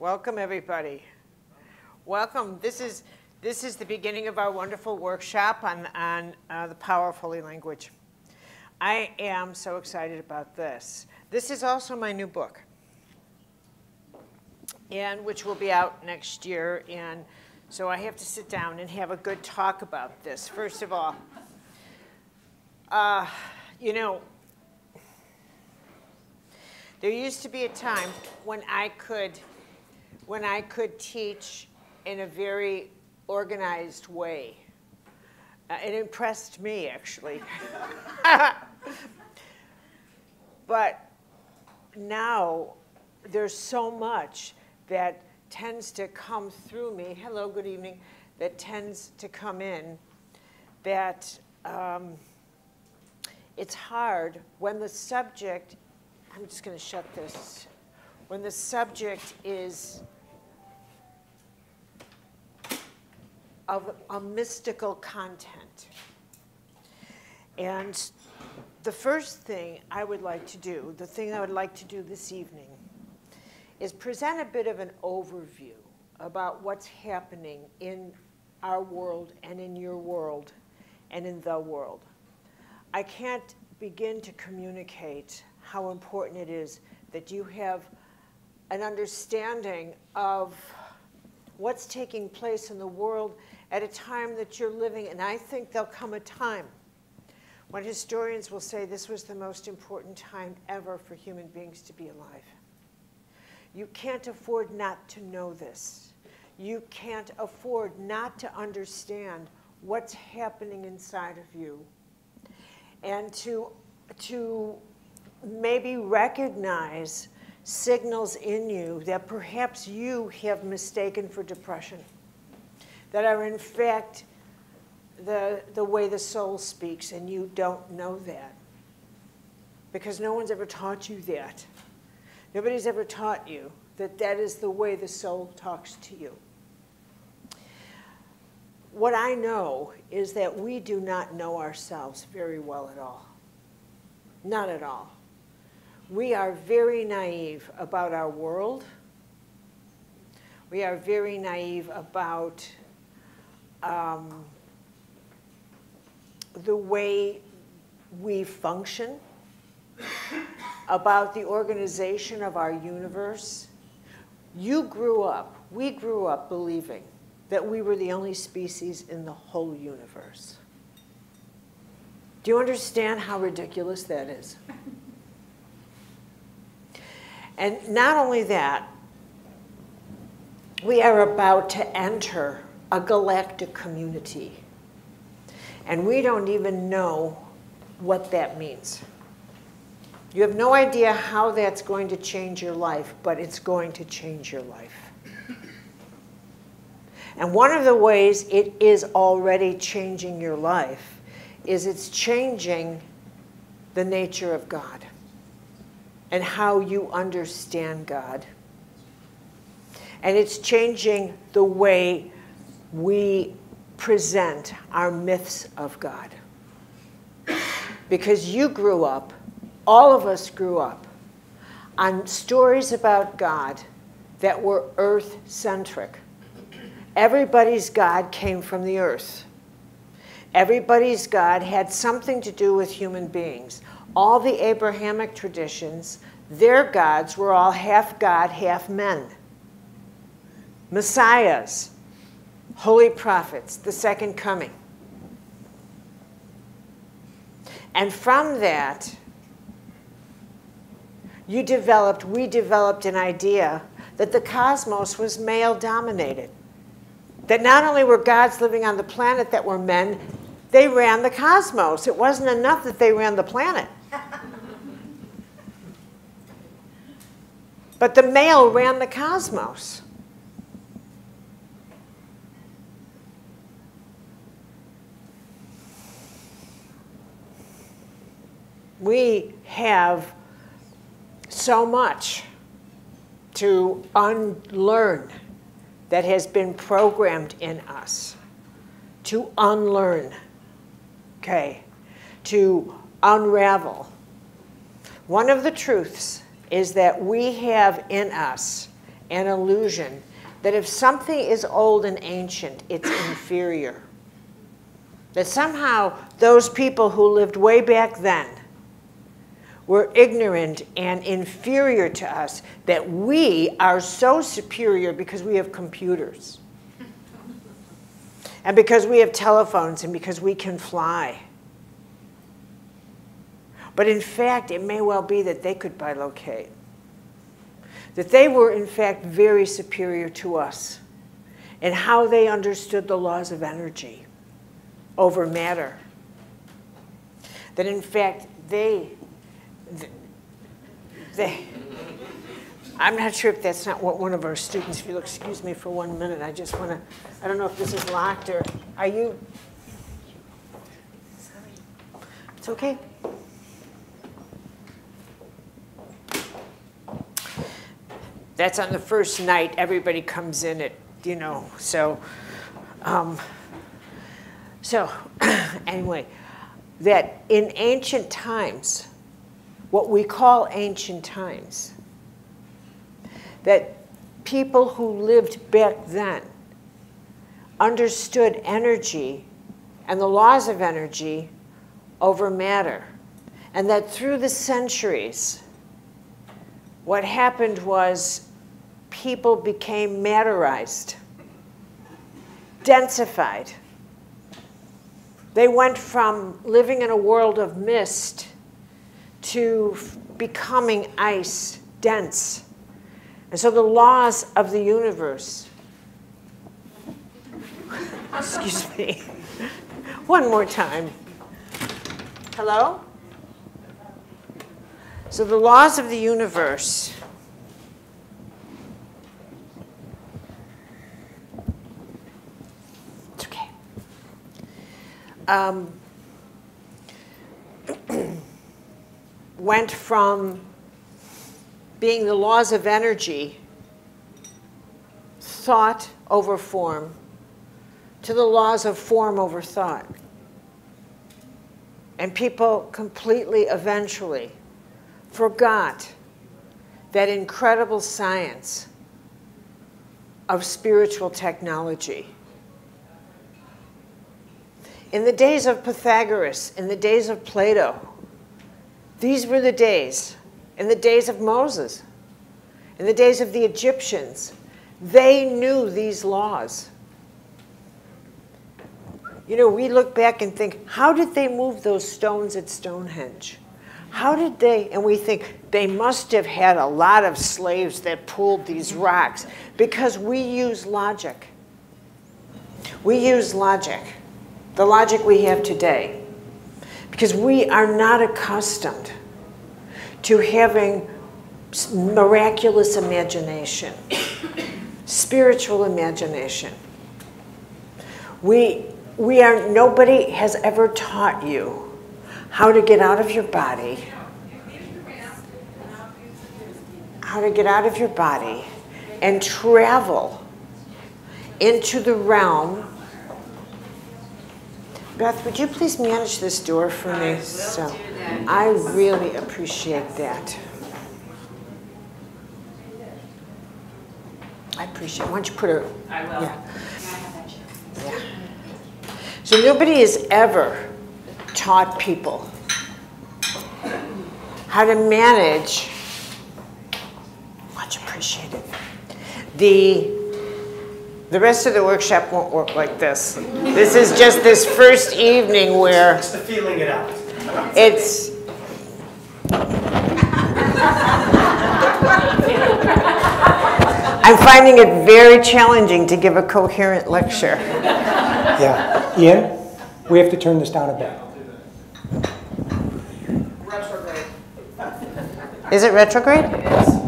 Welcome, everybody. Welcome. This is, this is the beginning of our wonderful workshop on, on uh, the power of holy language. I am so excited about this. This is also my new book, and which will be out next year. And so I have to sit down and have a good talk about this. First of all, uh, you know, there used to be a time when I could, when I could teach in a very organized way. Uh, it impressed me, actually. but now there's so much that tends to come through me. Hello, good evening. That tends to come in that um, it's hard when the subject I'm just going to shut this. When the subject is of a mystical content. And the first thing I would like to do, the thing I would like to do this evening, is present a bit of an overview about what's happening in our world and in your world and in the world. I can't begin to communicate how important it is that you have an understanding of what's taking place in the world at a time that you're living. And I think there'll come a time when historians will say this was the most important time ever for human beings to be alive. You can't afford not to know this. You can't afford not to understand what's happening inside of you and to, to maybe recognize signals in you that perhaps you have mistaken for depression, that are in fact the, the way the soul speaks, and you don't know that. Because no one's ever taught you that. Nobody's ever taught you that that is the way the soul talks to you. What I know is that we do not know ourselves very well at all. Not at all we are very naive about our world. We are very naive about um, the way we function, about the organization of our universe. You grew up, we grew up believing that we were the only species in the whole universe. Do you understand how ridiculous that is? And not only that, we are about to enter a galactic community. And we don't even know what that means. You have no idea how that's going to change your life, but it's going to change your life. And one of the ways it is already changing your life is it's changing the nature of God and how you understand God. And it's changing the way we present our myths of God. Because you grew up, all of us grew up, on stories about God that were earth centric. Everybody's God came from the earth. Everybody's God had something to do with human beings all the Abrahamic traditions, their gods were all half God, half men. Messiahs, holy prophets, the second coming. And from that, you developed, we developed an idea that the cosmos was male dominated. That not only were gods living on the planet that were men, they ran the cosmos. It wasn't enough that they ran the planet. But the male ran the cosmos. We have so much to unlearn that has been programmed in us. To unlearn, okay, to unravel. One of the truths is that we have in us an illusion that if something is old and ancient, it's inferior. That somehow those people who lived way back then were ignorant and inferior to us, that we are so superior because we have computers. And because we have telephones and because we can fly. But in fact, it may well be that they could bilocate. That they were, in fact, very superior to us in how they understood the laws of energy over matter. That, in fact, they, they, I'm not sure if that's not what one of our students, if you'll excuse me for one minute, I just want to, I don't know if this is locked or, are you? It's okay. That's on the first night, everybody comes in at, you know, so, um, so anyway, that in ancient times, what we call ancient times, that people who lived back then understood energy and the laws of energy over matter. And that through the centuries, what happened was people became matterized, densified. They went from living in a world of mist to becoming ice, dense. And so the laws of the universe, excuse me, one more time. Hello? So the laws of the universe It's okay. Um, went from being the laws of energy, thought over form, to the laws of form over thought. And people completely, eventually, forgot that incredible science of spiritual technology. In the days of Pythagoras, in the days of Plato, these were the days in the days of Moses, in the days of the Egyptians. They knew these laws. You know, we look back and think, how did they move those stones at Stonehenge? How did they, and we think they must have had a lot of slaves that pulled these rocks because we use logic. We use logic, the logic we have today, because we are not accustomed to having miraculous imagination, spiritual imagination. We, we are, nobody has ever taught you how to get out of your body, how to get out of your body and travel into the realm. Beth, would you please manage this door for me? So. I really appreciate that. I appreciate it. Why don't you put her? I will. Yeah. yeah. So nobody has ever taught people how to manage, much appreciated, the the rest of the workshop won't work like this. This is just this first evening where... It's the feeling it out. It's. I'm finding it very challenging to give a coherent lecture. Yeah. Ian, we have to turn this down a bit. Retrograde. Is it retrograde? It is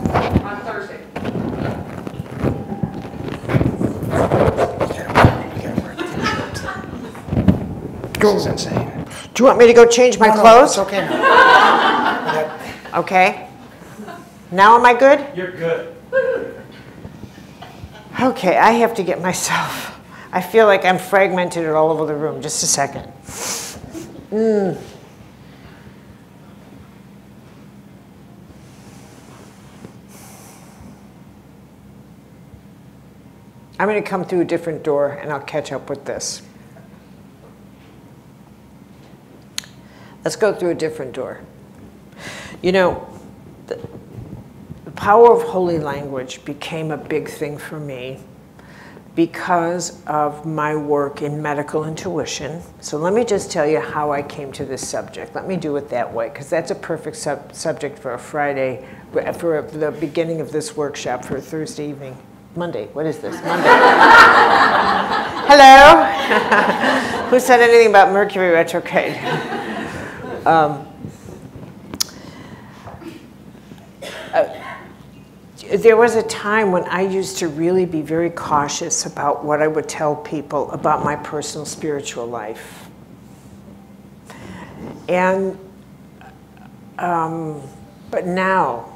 This is insane. Do you want me to go change my No, no, clothes? It's okay. Yeah. Okay. Now am I good? You're good. Okay, I have to get myself. I feel like I'm fragmented all over the room. Just a second. Mm. I'm going to come through a different door and I'll catch up with this. Let's go through a different door. You know, the, the power of holy language became a big thing for me because of my work in medical intuition. So let me just tell you how I came to this subject. Let me do it that way, because that's a perfect sub subject for a Friday, for the beginning of this workshop for a Thursday evening. Monday, what is this? Monday. Hello? Who said anything about Mercury retrograde? Um, uh, there was a time when I used to really be very cautious about what I would tell people about my personal spiritual life. And, um, but now,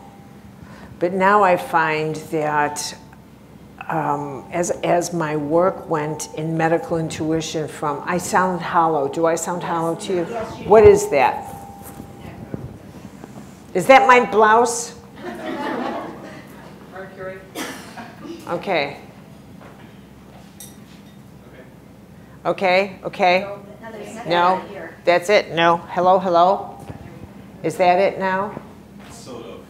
but now I find that um, as, as my work went in medical intuition from, I sound hollow. Do I sound hollow to you? Yes, you What is that? Is that my blouse? Mercury. Okay. Okay, okay. No, No, that's it. No. Hello, hello. Is that it now? Sort of.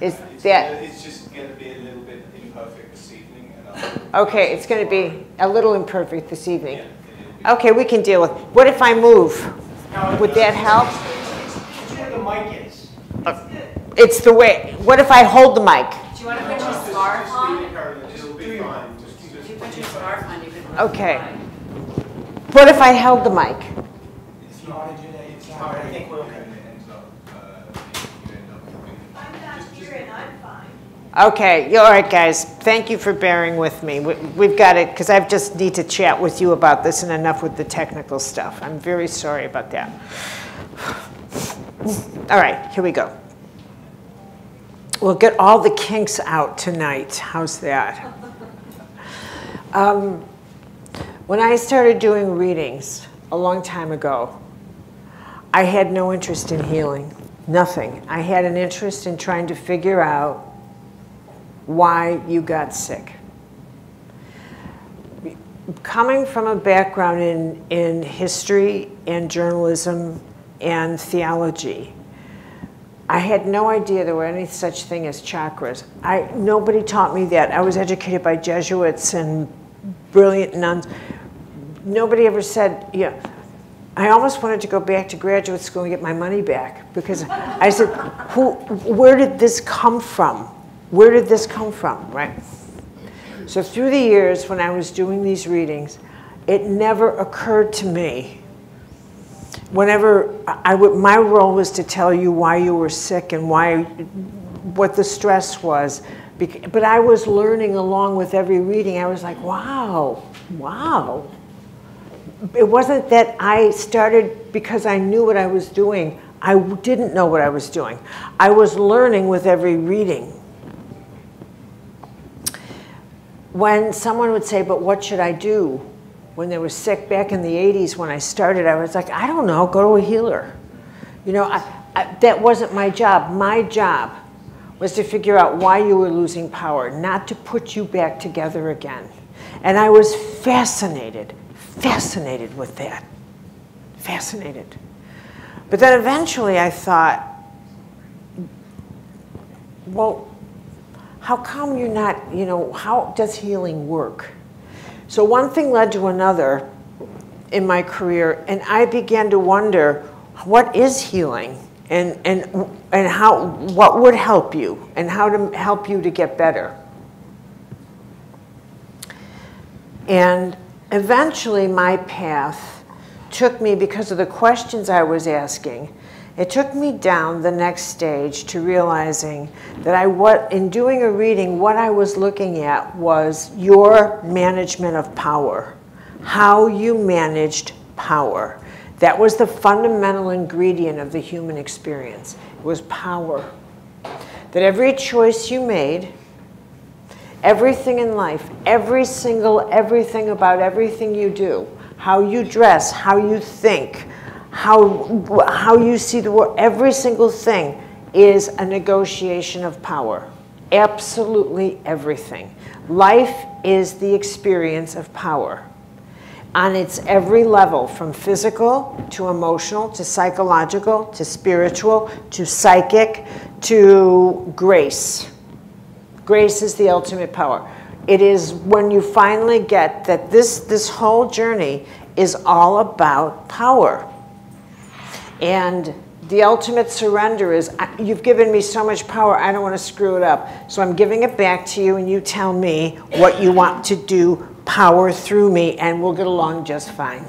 Is It's that, gonna- It's just going to be a little bit imperfect this evening, and I'll. Okay, it's going to be a little imperfect this evening. Okay, we can deal with, what if I move? Would that help? It's where the mic is. It's the way, what if I hold the mic? Do you want to put your scarf on? it, Carolyn, It'll be fine. Just- If just- you put your scarf on, you can. Okay. What if I held the mic? It's not, it's not, I think we're okay. And it ends up, uh, you end up with- I'm not here and I'm fine. Okay, all right, guys, thank you for bearing with me. We- We've got it, because I just need to chat with you about this and enough with the technical stuff. I'm very sorry about that. All right, here we go. We'll get all the kinks out tonight. How's that? Um, when I started doing readings a long time ago, I had no interest in healing, nothing. I had an interest in trying to figure out why you got sick. Coming from a background in, in history and journalism and theology, I had no idea there were any such thing as chakras. I, nobody taught me that. I was educated by Jesuits and brilliant nuns. Nobody ever said, yeah. I almost wanted to go back to graduate school and get my money back because I said, Who, where did this come from? Where did this come from, right? So through the years when I was doing these readings, it never occurred to me whenever I would, my role was to tell you why you were sick and why, what the stress was. But I was learning along with every reading. I was like, wow, wow. It wasn't that I started because I knew what I was doing. I didn't know what I was doing. I was learning with every reading. When someone would say, but what should I do? When they were sick back in the 80s when I started, I was like, I don't know, go to a healer. You know, I, I, that wasn't my job. My job was to figure out why you were losing power, not to put you back together again. And I was fascinated, fascinated with that. Fascinated. But then eventually I thought, well, how come you're not, you know, how does healing work? So one thing led to another in my career, and I began to wonder what is healing and, and, and how, what would help you and how to help you to get better. And eventually my path took me, because of the questions I was asking, it took me down the next stage to realizing that I, what, in doing a reading, what I was looking at was your management of power, how you managed power. That was the fundamental ingredient of the human experience. It was power. That every choice you made, everything in life, every single everything about everything you do, how you dress, how you think, how, how you see the world, every single thing is a negotiation of power. absolutely everything. Life is the experience of power on its every level, from physical to emotional to psychological to spiritual to psychic to grace. Grace is the ultimate power. It is when you finally get that this, this whole journey is all about power. And the ultimate surrender is you've given me so much power, I don't want to screw it up. So I'm giving it back to you, and you tell me what you want to do, power through me, and we'll get along just fine.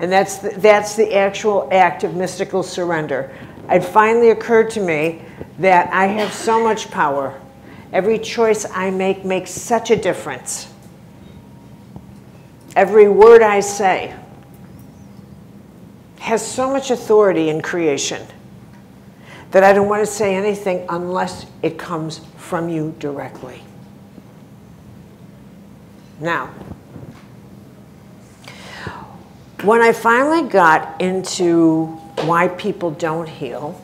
And that's the, that's the actual act of mystical surrender. It finally occurred to me that I have so much power. Every choice I make makes such a difference. Every word I say has so much authority in creation that I don't want to say anything unless it comes from you directly. Now, when I finally got into why people don't heal,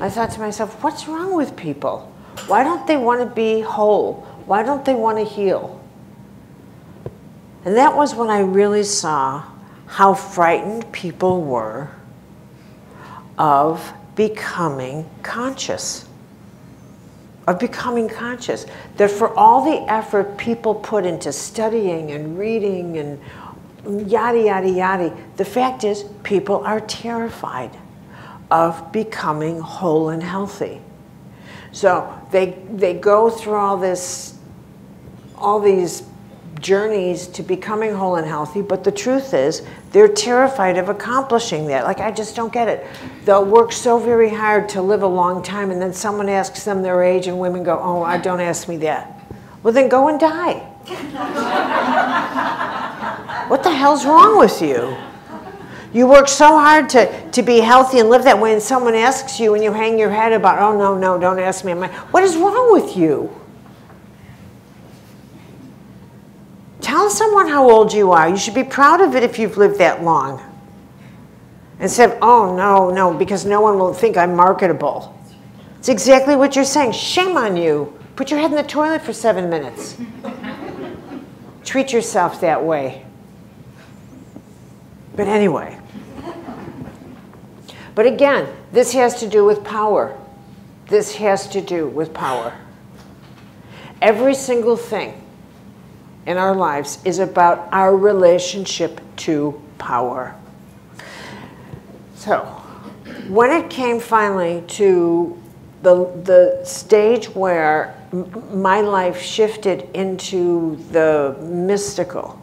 I thought to myself, what's wrong with people? Why don't they want to be whole? Why don't they want to heal? And that was when I really saw how frightened people were of becoming conscious. Of becoming conscious. That for all the effort people put into studying and reading and yada, yada, yada, the fact is people are terrified of becoming whole and healthy. So they, they go through all this, all these journeys to becoming whole and healthy, but the truth is they're terrified of accomplishing that. Like, I just don't get it. They'll work so very hard to live a long time, and then someone asks them their age, and women go, Oh, I don't ask me that. Well, then go and die. what the hell's wrong with you? You work so hard to, to be healthy and live that way, and someone asks you, and you hang your head about, Oh, no, no, don't ask me. What is wrong with you? Tell someone how old you are. You should be proud of it if you've lived that long. Instead of, oh, no, no, because no one will think I'm marketable. It's exactly what you're saying. Shame on you. Put your head in the toilet for seven minutes. Treat yourself that way. But anyway. But again, this has to do with power. This has to do with power. Every single thing in our lives is about our relationship to power. So, when it came finally to the, the stage where my life shifted into the mystical,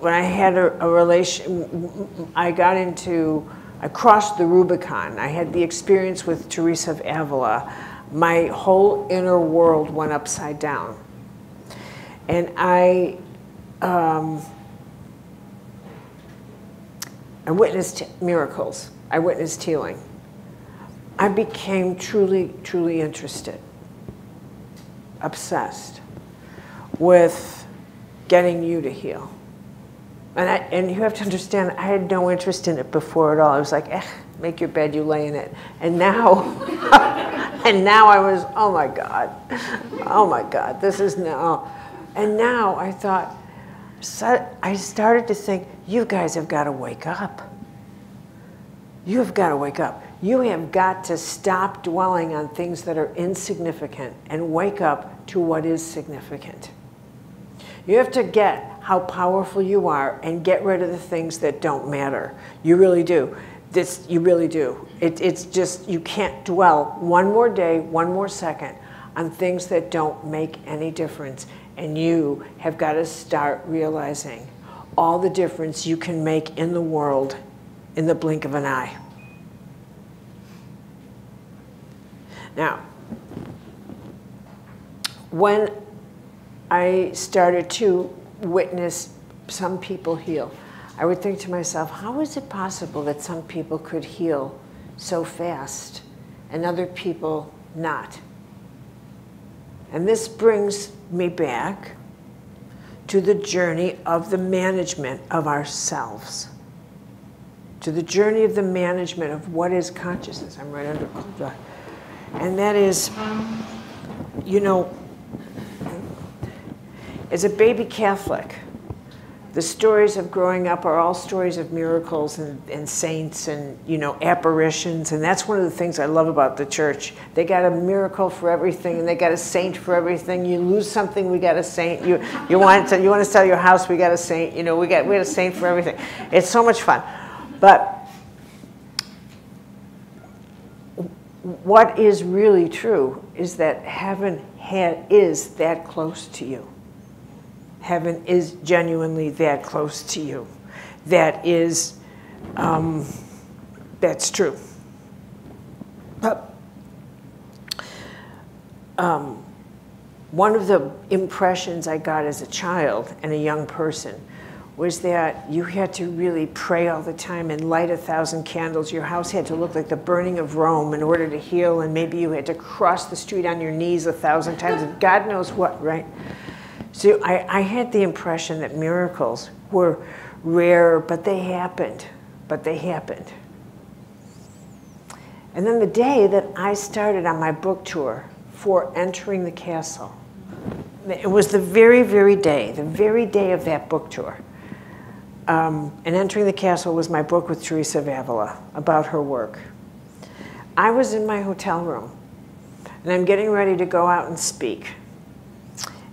when I had a, a relation, I got into, I crossed the Rubicon. I had the experience with Teresa of Avila. My whole inner world went upside down. And I, um, I witnessed miracles. I witnessed healing. I became truly, truly interested, obsessed with getting you to heal. And, I, and you have to understand, I had no interest in it before at all. I was like, eh, make your bed, you lay in it. And now, and now I was, oh my God, oh my God, this is now. And now I thought, so I started to think, you guys have got to wake up. You have got to wake up. You have got to stop dwelling on things that are insignificant and wake up to what is significant. You have to get how powerful you are and get rid of the things that don't matter. You really do. This, you really do. It, it's just, you can't dwell one more day, one more second on things that don't make any difference. And you have got to start realizing all the difference you can make in the world in the blink of an eye. Now, when I started to witness some people heal, I would think to myself, how is it possible that some people could heal so fast and other people not? And this brings me back to the journey of the management of ourselves, to the journey of the management of what is consciousness. I'm right under. And that is, you know, as a baby Catholic, the stories of growing up are all stories of miracles and, and saints and you know apparitions. And that's one of the things i love about the church. They got a miracle for everything and they got a saint for everything. You lose something we got a saint. You, you, want to, you want to sell your house we got a saint. You know we got, we got a saint for everything. It's so much fun. But what is really true is that heaven is that close to you heaven is genuinely that close to you. That is, um, that's true. But um, one of the impressions I got as a child and a young person was that you had to really pray all the time and light a thousand candles. Your house had to look like the burning of Rome in order to heal, and maybe you had to cross the street on your knees a thousand times. God knows what, right? So I, I had the impression that miracles were rare, but they happened. But they happened. And then the day that I started on my book tour for entering the castle, it was the very, very day, the very day of that book tour. Um, and Entering the Castle was my book with Teresa of Avila about her work. I was in my hotel room, and I'm getting ready to go out and speak.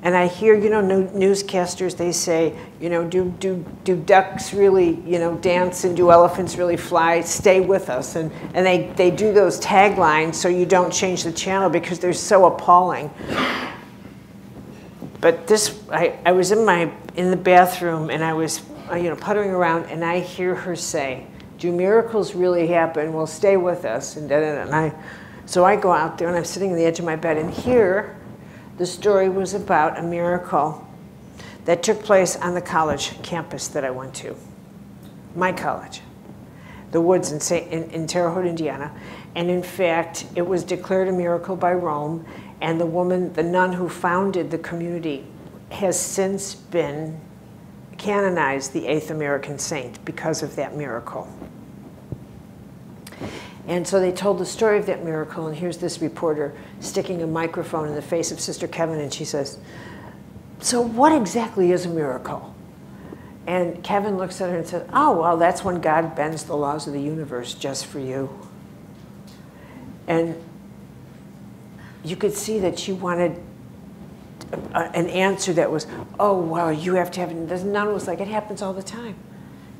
And I hear, you know, newscasters, they say, you know, do, do, do ducks really, you know, dance and do elephants really fly? Stay with us. And, and they, they do those taglines so you don't change the channel because they're so appalling. But this, I, I was in, my, in the bathroom and I was, uh, you know, puttering around and I hear her say, do miracles really happen? Well, stay with us. And, da, da, da. and I, so I go out there and I'm sitting on the edge of my bed and here the story was about a miracle that took place on the college campus that I went to, my college, the Woods in, in, in Terre Haute, Indiana. And in fact, it was declared a miracle by Rome, and the woman, the nun who founded the community, has since been canonized the eighth American saint because of that miracle. And so they told the story of that miracle, and here's this reporter sticking a microphone in the face of Sister Kevin, and she says, So, what exactly is a miracle? And Kevin looks at her and says, Oh, well, that's when God bends the laws of the universe just for you. And you could see that she wanted an answer that was, Oh, well, you have to have it. Nun was like, It happens all the time.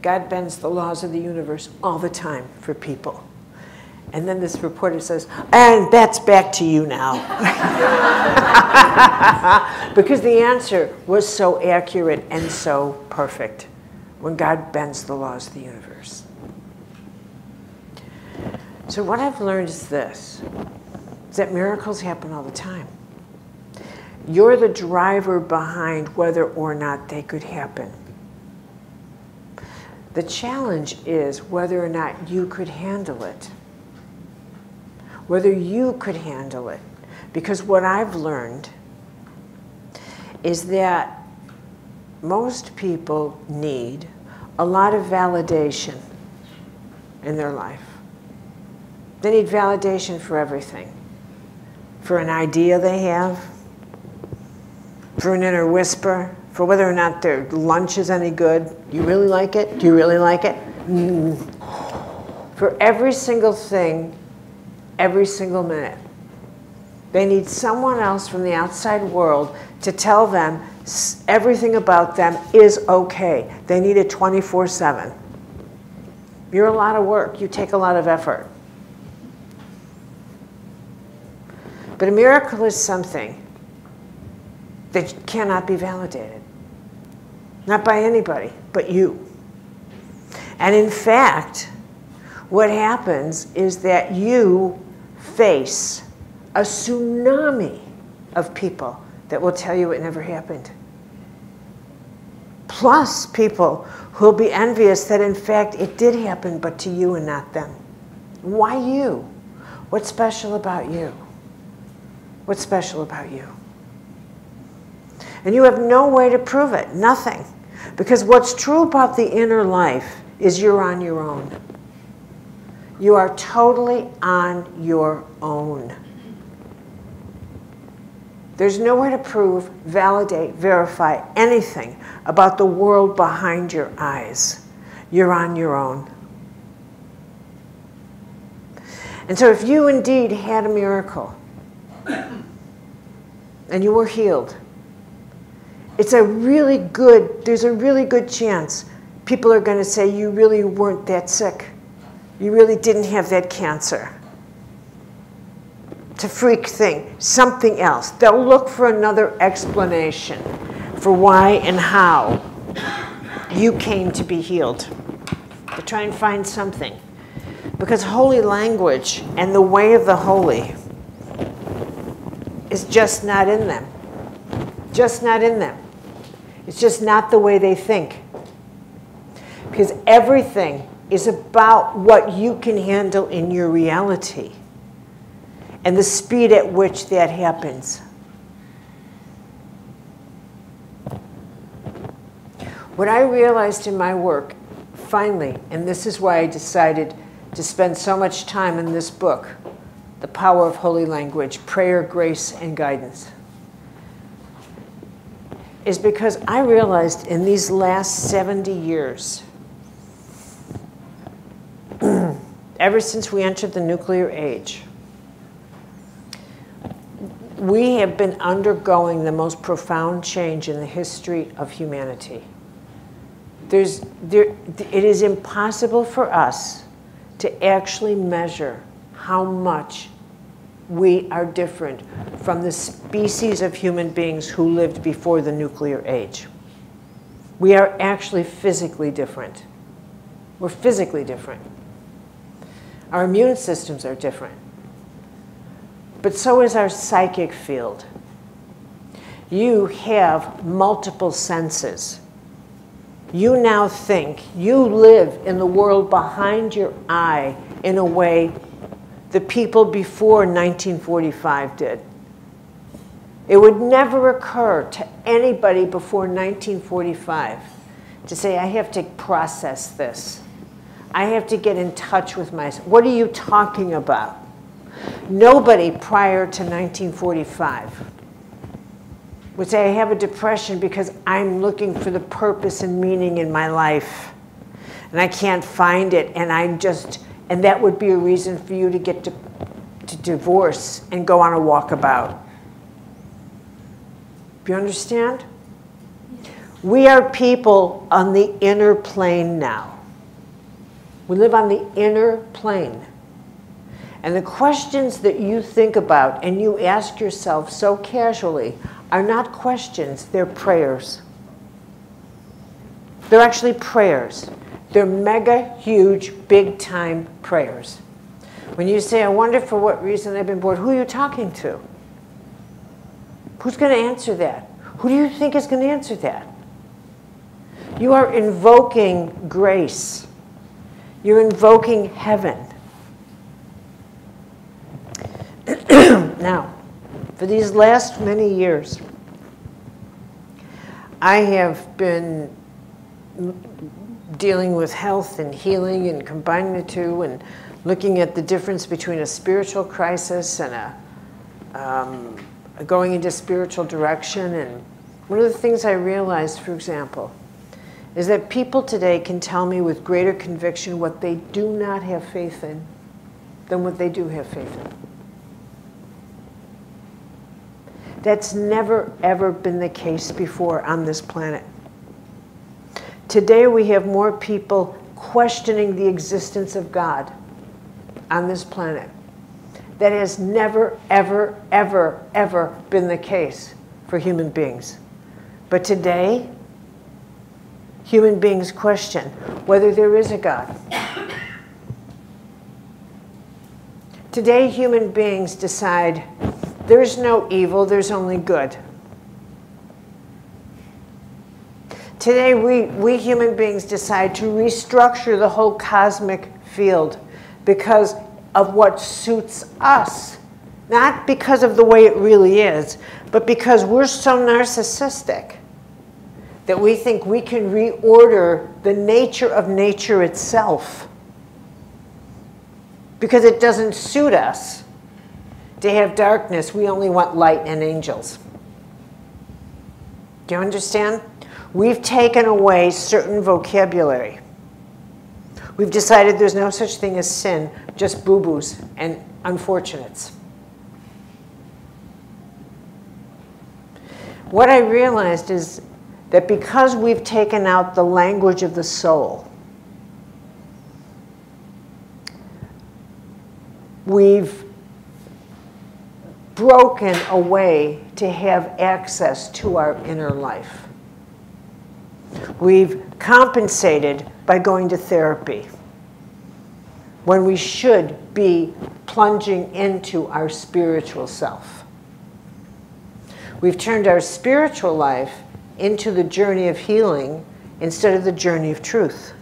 God bends the laws of the universe all the time for people. And then this reporter says, and that's back to you now. because the answer was so accurate and so perfect when God bends the laws of the universe. So, what I've learned is this is that miracles happen all the time. You're the driver behind whether or not they could happen. The challenge is whether or not you could handle it whether you could handle it. Because what I've learned is that most people need a lot of validation in their life. They need validation for everything for an idea they have, for an inner whisper, for whether or not their lunch is any good. You really like it? Do you really like it? Mm. For every single thing every single minute. They need someone else from the outside world to tell them everything about them is okay. They need it 24 7. You're a lot of work, you take a lot of effort. But a miracle is something that cannot be validated. Not by anybody, but you. And in fact, what happens is that you face a tsunami of people that will tell you it never happened. Plus, people who'll be envious that in fact it did happen, but to you and not them. Why you? What's special about you? What's special about you? And you have no way to prove it, nothing. Because what's true about the inner life is you're on your own. You are totally on your own. There's nowhere to prove, validate, verify anything about the world behind your eyes. You're on your own. And so, if you indeed had a miracle and you were healed, it's a really good, there's a really good chance people are going to say you really weren't that sick. You really didn't have that cancer. It's a freak thing, something else. They'll look for another explanation for why and how you came to be healed. To try and find something. Because holy language and the way of the holy is just not in them. Just not in them. It's just not the way they think. Because everything is about what you can handle in your reality and the speed at which that happens. What I realized in my work, finally, and this is why I decided to spend so much time in this book, The Power of Holy Language Prayer, Grace, and Guidance, is because I realized in these last 70 years, ever since we entered the nuclear age, we have been undergoing the most profound change in the history of humanity. There's, there, it is impossible for us to actually measure how much we are different from the species of human beings who lived before the nuclear age. We are actually physically different. We're physically different. Our immune systems are different. But so is our psychic field. You have multiple senses. You now think, you live in the world behind your eye in a way the people before 1945 did. It would never occur to anybody before 1945 to say, I have to process this. I have to get in touch with myself. What are you talking about? Nobody prior to 1945 would say, I have a depression because I'm looking for the purpose and meaning in my life. And I can't find it, and I'm just, and that would be a reason for you to get to, to divorce and go on a walkabout. Do you understand? We are people on the inner plane now. We live on the inner plane. And the questions that you think about and you ask yourself so casually are not questions, they're prayers. They're actually prayers. They're mega, huge, big time prayers. When you say, I wonder for what reason I've been bored, who are you talking to? Who's going to answer that? Who do you think is going to answer that? You are invoking grace. You're invoking heaven. now, for these last many years, I have been dealing with health and healing and combining the two and looking at the difference between a spiritual crisis and a um, going into spiritual direction. And one of the things I realized, for example, is that people today can tell me with greater conviction what they do not have faith in than what they do have faith in. That's never, ever been the case before on this planet. Today, we have more people questioning the existence of God on this planet. That has never, ever, ever, ever been the case for human beings. But today, human beings question whether there is a God. Today, human beings decide there's no evil, there's only good. Today, we, we human beings decide to restructure the whole cosmic field because of what suits us. Not because of the way it really is, but because we're so narcissistic that we think we can reorder the nature of nature itself because it doesn't suit us to have darkness. We only want light and angels. Do you understand? We've taken away certain vocabulary. We've decided there's no such thing as sin, just boo boos and unfortunates. What I realized is that because we've taken out the language of the soul, we've broken a way to have access to our inner life. We've compensated by going to therapy when we should be plunging into our spiritual self. We've turned our spiritual life into the journey of healing instead of the journey of truth.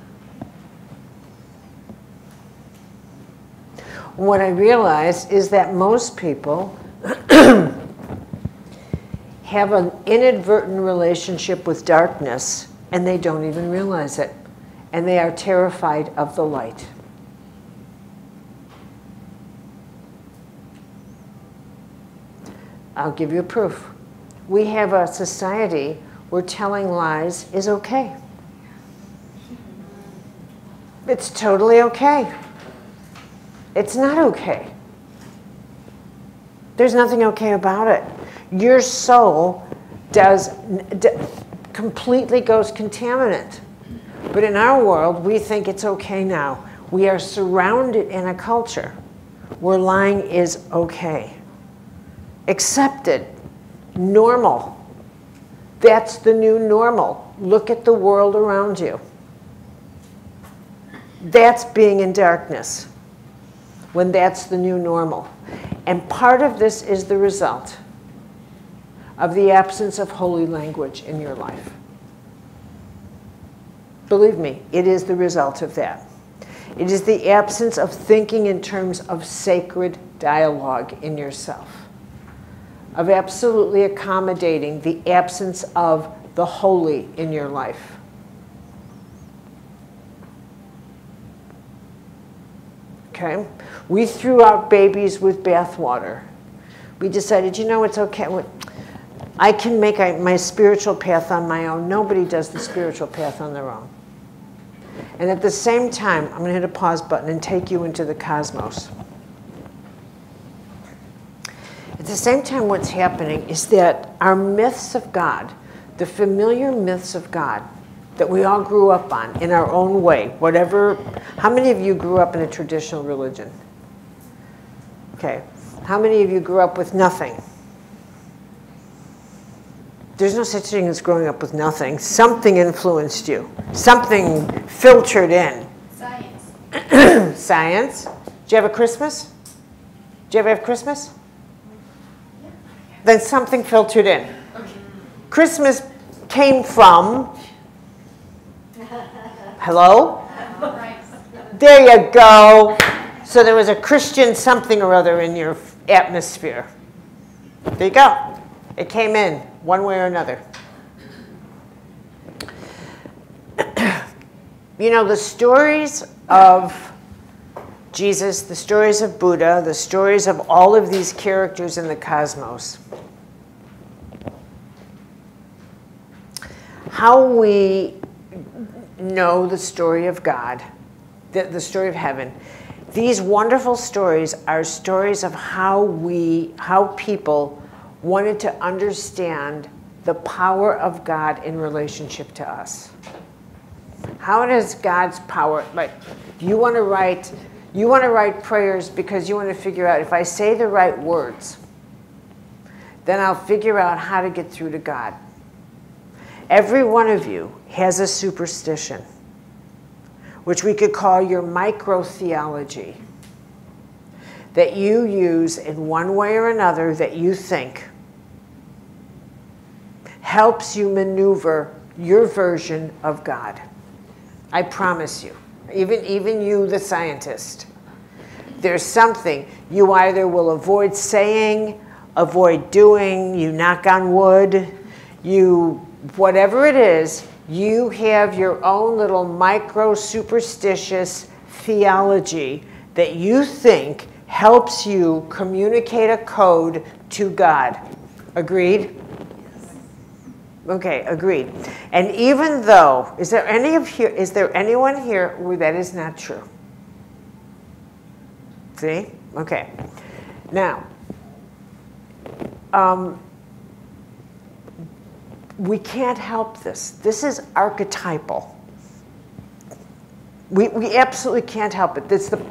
What I realize is that most people have an inadvertent relationship with darkness and they don't even realize it. And they are terrified of the light. I'll give you a proof. We have a society where telling lies is okay. It's totally okay. It's not okay. There's nothing okay about it. Your soul does completely goes contaminant. But in our world, we think it's okay now. We are surrounded in a culture where lying is okay, accepted, normal. That's the new normal. Look at the world around you. That's being in darkness when that's the new normal. And part of this is the result of the absence of holy language in your life. Believe me, it is the result of that. It is the absence of thinking in terms of sacred dialogue in yourself, of absolutely accommodating the absence of the holy in your life. Okay? We threw out babies with bathwater. We decided, you know, it's okay. I can make my spiritual path on my own. Nobody does the spiritual path on their own. And at the same time, I'm going to hit a pause button and take you into the cosmos. At the same time, what's happening is that our myths of God, the familiar myths of God that we all grew up on in our own way, whatever, how many of you grew up in a traditional religion? Okay. How many of you grew up with nothing? There's no such thing as growing up with nothing. Something influenced you. Something filtered in. Science. Science. Do you have a Christmas? Do you ever have Christmas? Then something filtered in. Okay. Christmas came from. Hello? There you go. So there was a Christian something or other in your atmosphere. There you go. It came in one way or another. you know, the stories of Jesus, the stories of Buddha, the stories of all of these characters in the cosmos, how we know the story of God, the, the story of heaven, these wonderful stories are stories of how we, how people wanted to understand the power of God in relationship to us. How does God's power, like, do you want to write, you want to write prayers because you want to figure out if I say the right words, then I'll figure out how to get through to God. Every one of you has a superstition which we could call your micro theology, that you use in one way or another that you think helps you maneuver your version of God. I promise you, even, even you, the scientist, there's something you either will avoid saying, avoid doing, you knock on wood, you, whatever it is, you have your own little micro superstitious theology that you think helps you communicate a code to God. Agreed? Okay, agreed. And even though, is there any of here, is there anyone here where that is not true? See? Okay. Now, um, we can't help this. This is archetypal. We, we absolutely can't help it. It's, the,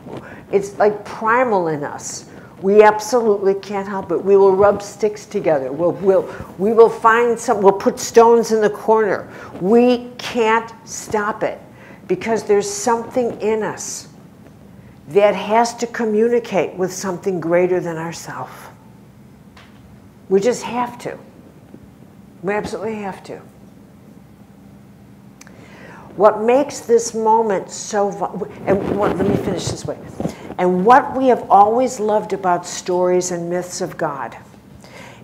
it's like primal in us. We absolutely can't help it. We will rub sticks together. We'll, we'll, we will find some, we'll put stones in the corner. We can't stop it because there's something in us that has to communicate with something greater than ourselves. We just have to. We absolutely have to. What makes this moment so, and let me finish this way. And what we have always loved about stories and myths of God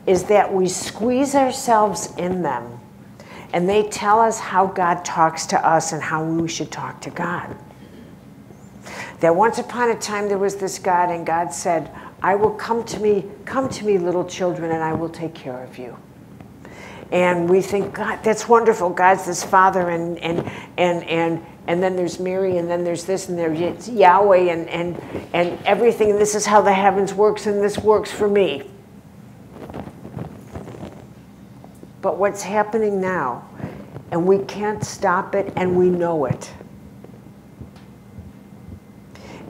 is that we squeeze ourselves in them and they tell us how God talks to us and how we should talk to God. That once upon a time there was this God, and God said, I will come to me, come to me, little children, and I will take care of you and we think god that's wonderful god's this father and and and and and then there's mary and then there's this and there's yahweh and and and everything and this is how the heavens works and this works for me. But what's happening now and we can't stop it and we know it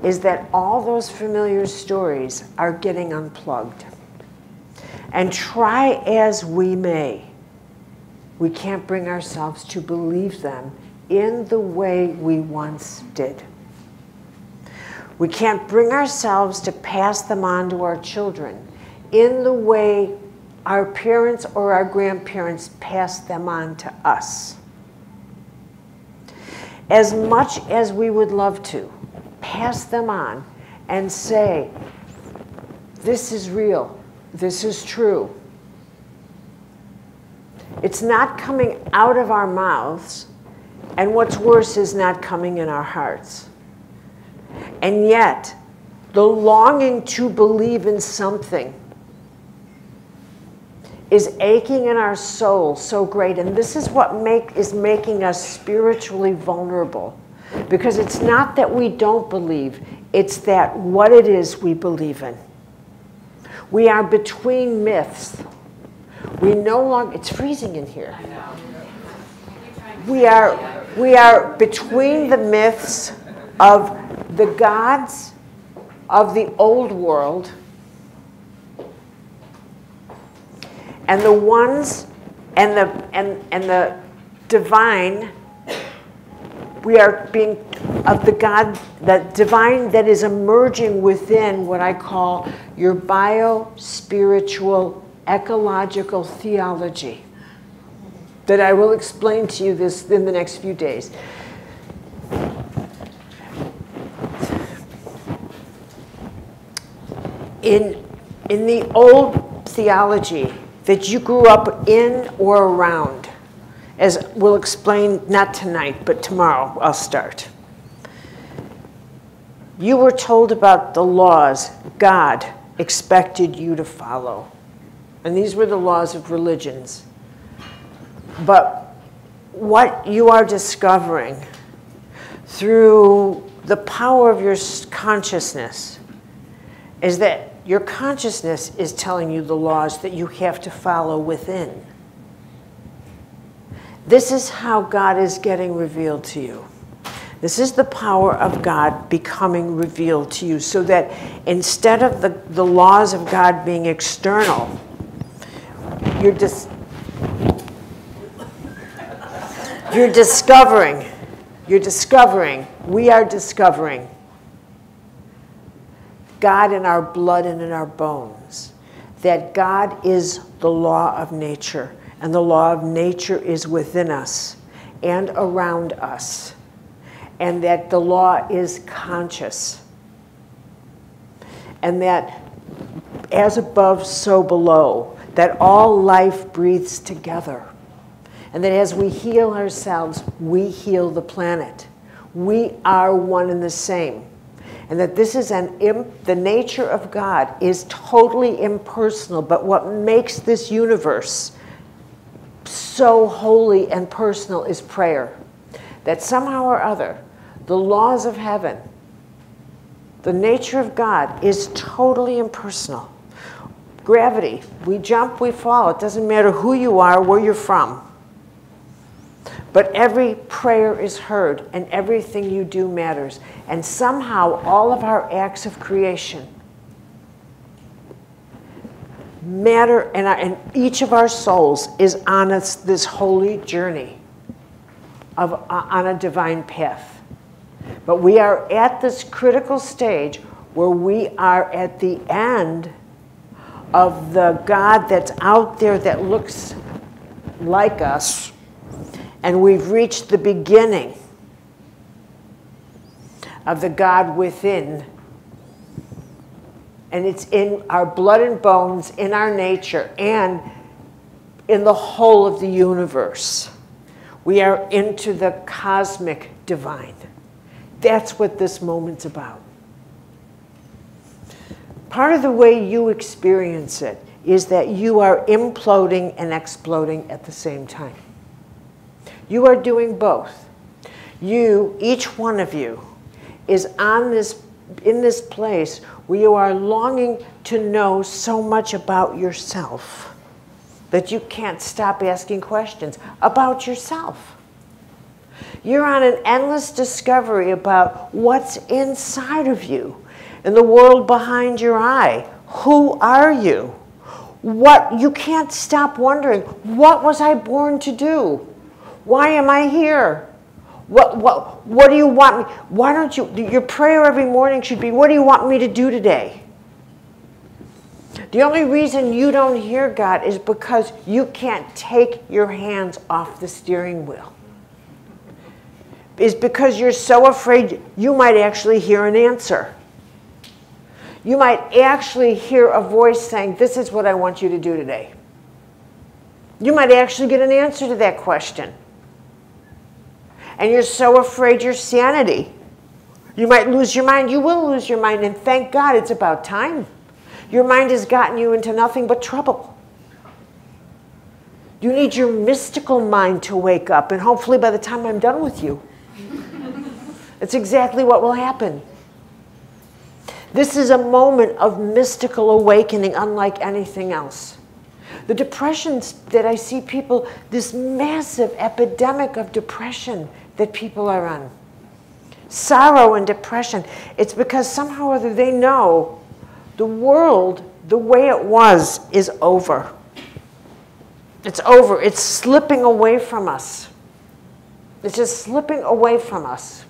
is that all those familiar stories are getting unplugged. And try as we may we can't bring ourselves to believe them in the way we once did. We can't bring ourselves to pass them on to our children in the way our parents or our grandparents passed them on to us. As much as we would love to pass them on and say, this is real, this is true, it's not coming out of our mouths, and what's worse is not coming in our hearts. And yet, the longing to believe in something is aching in our soul so great. And this is what make, is making us spiritually vulnerable. Because it's not that we don't believe, it's that what it is we believe in. We are between myths. We no longer, it's freezing in here. We are, we are between the myths of the gods of the old world and the ones and the, and, and the divine. We are being of the God, the divine that is emerging within what I call your bio spiritual ecological theology that I will explain to you this in the next few days. In, in the old theology that you grew up in or around, as we'll explain not tonight, but tomorrow I'll start. You were told about the laws God expected you to follow. And these were the laws of religions. But what you are discovering through the power of your consciousness is that your consciousness is telling you the laws that you have to follow within. This is how God is getting revealed to you. This is the power of God becoming revealed to you so that instead of the, the laws of God being external, you're just you're discovering you're discovering we are discovering God in our blood and in our bones that God is the law of nature and the law of nature is within us and around us and that the law is conscious and that as above so below that all life breathes together. And that as we heal ourselves, we heal the planet. We are one and the same. And that this is an, imp, the nature of God is totally impersonal, but what makes this universe so holy and personal is prayer that somehow or other, the laws of heaven, the nature of God is totally impersonal. Gravity, we jump, we fall. It doesn't matter who you are, where you're from. But every prayer is heard and everything you do matters. And somehow all of our acts of creation matter, and, our, and each of our souls is on us, this holy journey of, uh, on a divine path. But we are at this critical stage where we are at the end of the God that's out there that looks like us, and we've reached the beginning of the God within. And it's in our blood and bones, in our nature, and in the whole of the universe. We are into the cosmic divine. That's what this moment's about. Part of the way you experience it is that you are imploding and exploding at the same time. You are doing both. You, each one of you, is on this, in this place where you are longing to know so much about yourself that you can't stop asking questions about yourself. You're on an endless discovery about what's inside of you in the world behind your eye. Who are you? What you can't stop wondering, what was I born to do? Why am I here? What, what, what do you want me? Why don't you? Your prayer every morning should be, What do you want me to do today? The only reason you don't hear God is because you can't take your hands off the steering wheel. Is because you're so afraid you might actually hear an answer. You might actually hear a voice saying, This is what I want you to do today. You might actually get an answer to that question. And you're so afraid your sanity. You might lose your mind. You will lose your mind. And thank God it's about time. Your mind has gotten you into nothing but trouble. You need your mystical mind to wake up, and hopefully by the time I'm done with you, it's exactly what will happen. This is a moment of mystical awakening, unlike anything else. The depressions that I see people, this massive epidemic of depression that people are on, sorrow and depression, it's because somehow or other they know the world, the way it was, is over. It's over. It's slipping away from us. It's just slipping away from us.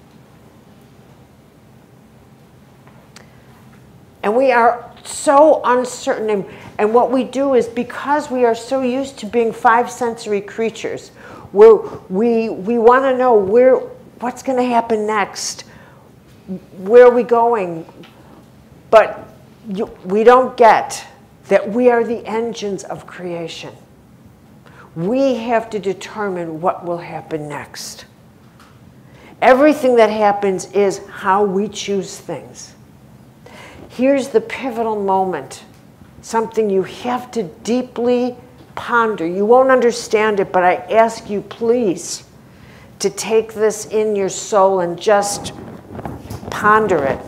And we are so uncertain. And, and what we do is because we are so used to being five sensory creatures, where we, we want to know where, what's going to happen next, where are we going, but you, we don't get that we are the engines of creation. We have to determine what will happen next. Everything that happens is how we choose things. Here's the pivotal moment, something you have to deeply ponder. You won't understand it, but I ask you, please, to take this in your soul and just ponder it.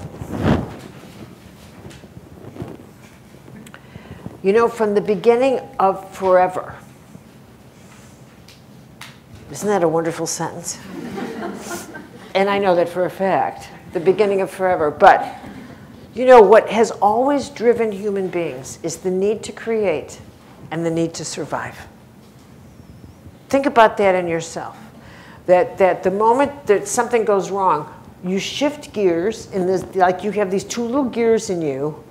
You know, from the beginning of forever, isn't that a wonderful sentence? and I know that for a fact, the beginning of forever. But you know, what has always driven human beings is the need to create and the need to survive. Think about that in yourself. That, that the moment that something goes wrong, you shift gears in this, like you have these two little gears in you,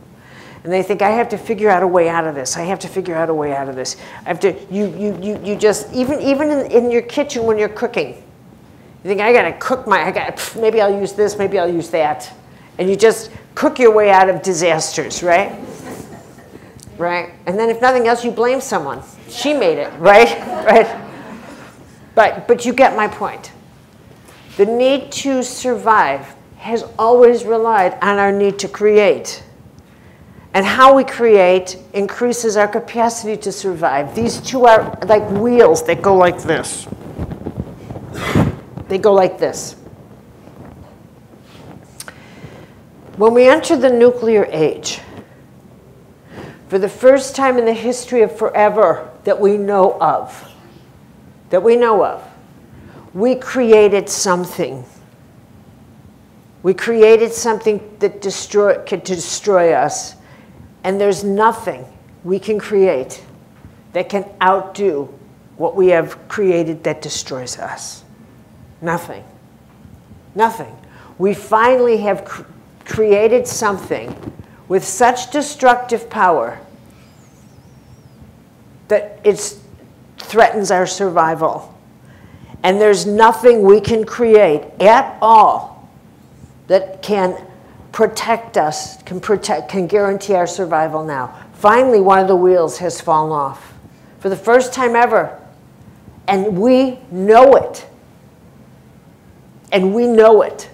and they think, I have to figure out a way out of this. I have to figure out a way out of this. I have to, you, you, you, you just, even, even in, in your kitchen when you're cooking, you think, I gotta cook my, I gotta maybe I'll use this, maybe I'll use that. And you just cook your way out of disasters, right? Right? And then if nothing else, you blame someone. She made it, right? right? But, but you get my point. The need to survive has always relied on our need to create. And how we create increases our capacity to survive. These two are like wheels that go like this. They go like this. When we enter the nuclear age, for the first time in the history of forever that we know of, that we know of, we created something. We created something that destroy, could destroy us, and there's nothing we can create that can outdo what we have created that destroys us. Nothing. Nothing. We finally have cr- created something with such destructive power that it threatens our survival. And there's nothing we can create at all that can protect us, can, protect, can guarantee our survival now. Finally, one of the wheels has fallen off for the first time ever. And we know it. And we know it.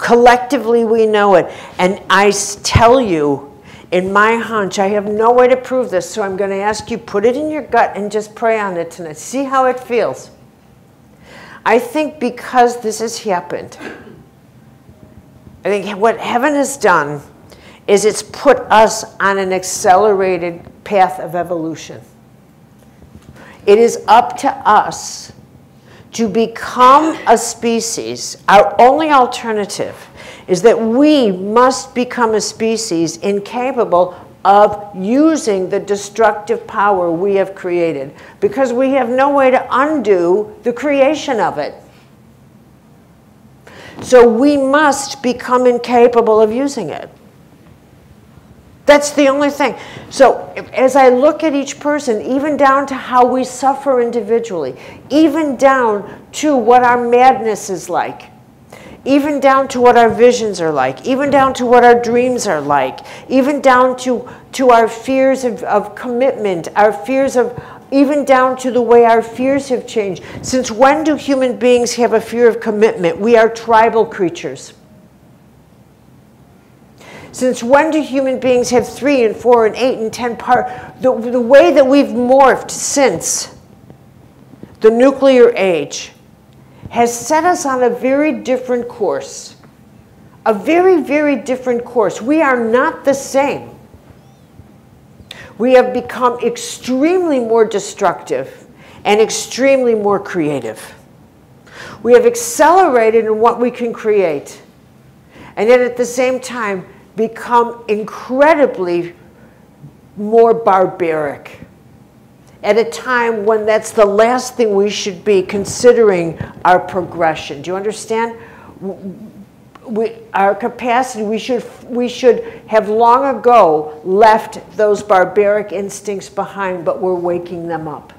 Collectively, we know it. And I tell you, in my hunch, I have no way to prove this, so I'm going to ask you put it in your gut and just pray on it tonight. See how it feels. I think because this has happened, I think what heaven has done is it's put us on an accelerated path of evolution. It is up to us to become a species. Our only alternative is that we must become a species incapable of using the destructive power we have created because we have no way to undo the creation of it. So we must become incapable of using it. That's the only thing. So as I look at each person, even down to how we suffer individually, even down to what our madness is like, even down to what our visions are like, even down to what our dreams are like, even down to, to our fears of, of commitment, our fears of, even down to the way our fears have changed. Since when do human beings have a fear of commitment? We are tribal creatures. Since when do human beings have three and four and eight and ten part? The, the way that we've morphed since the nuclear age has set us on a very different course. A very, very different course. We are not the same. We have become extremely more destructive and extremely more creative. We have accelerated in what we can create, and yet at the same time, become incredibly more barbaric at a time when that's the last thing we should be considering our progression. Do you understand? We, our capacity, we should, we should have long ago left those barbaric instincts behind, but we're waking them up.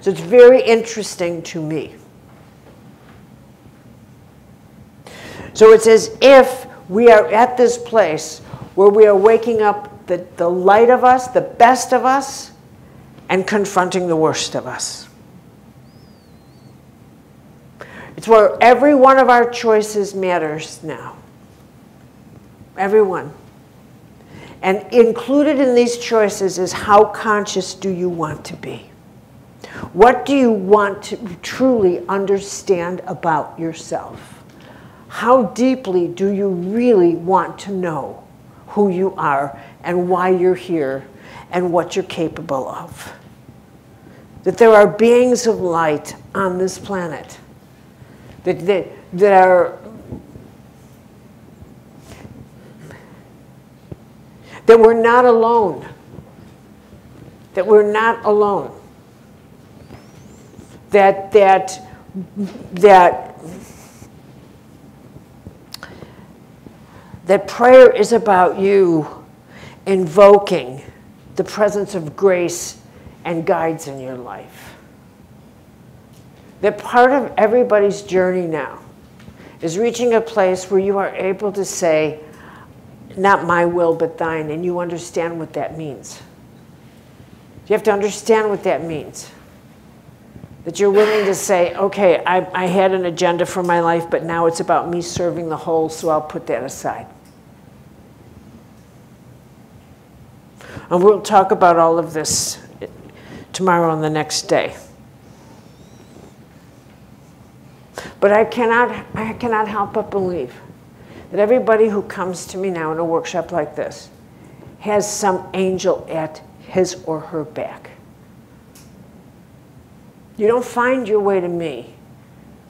So it's very interesting to me. So it's as if we are at this place where we are waking up the, the light of us, the best of us, and confronting the worst of us. It's where every one of our choices matters now. Everyone. And included in these choices is how conscious do you want to be? What do you want to truly understand about yourself? How deeply do you really want to know who you are and why you're here and what you're capable of? That there are beings of light on this planet that, that, that are that we're not alone. That we're not alone. That that that that prayer is about you invoking the presence of grace and guides in your life. That part of everybody's journey now is reaching a place where you are able to say, Not my will, but thine, and you understand what that means. You have to understand what that means. That you're willing to say, okay, I, I had an agenda for my life, but now it's about me serving the whole, so I'll put that aside. And we'll talk about all of this tomorrow and the next day. But I cannot, I cannot help but believe that everybody who comes to me now in a workshop like this has some angel at his or her back. You don't find your way to me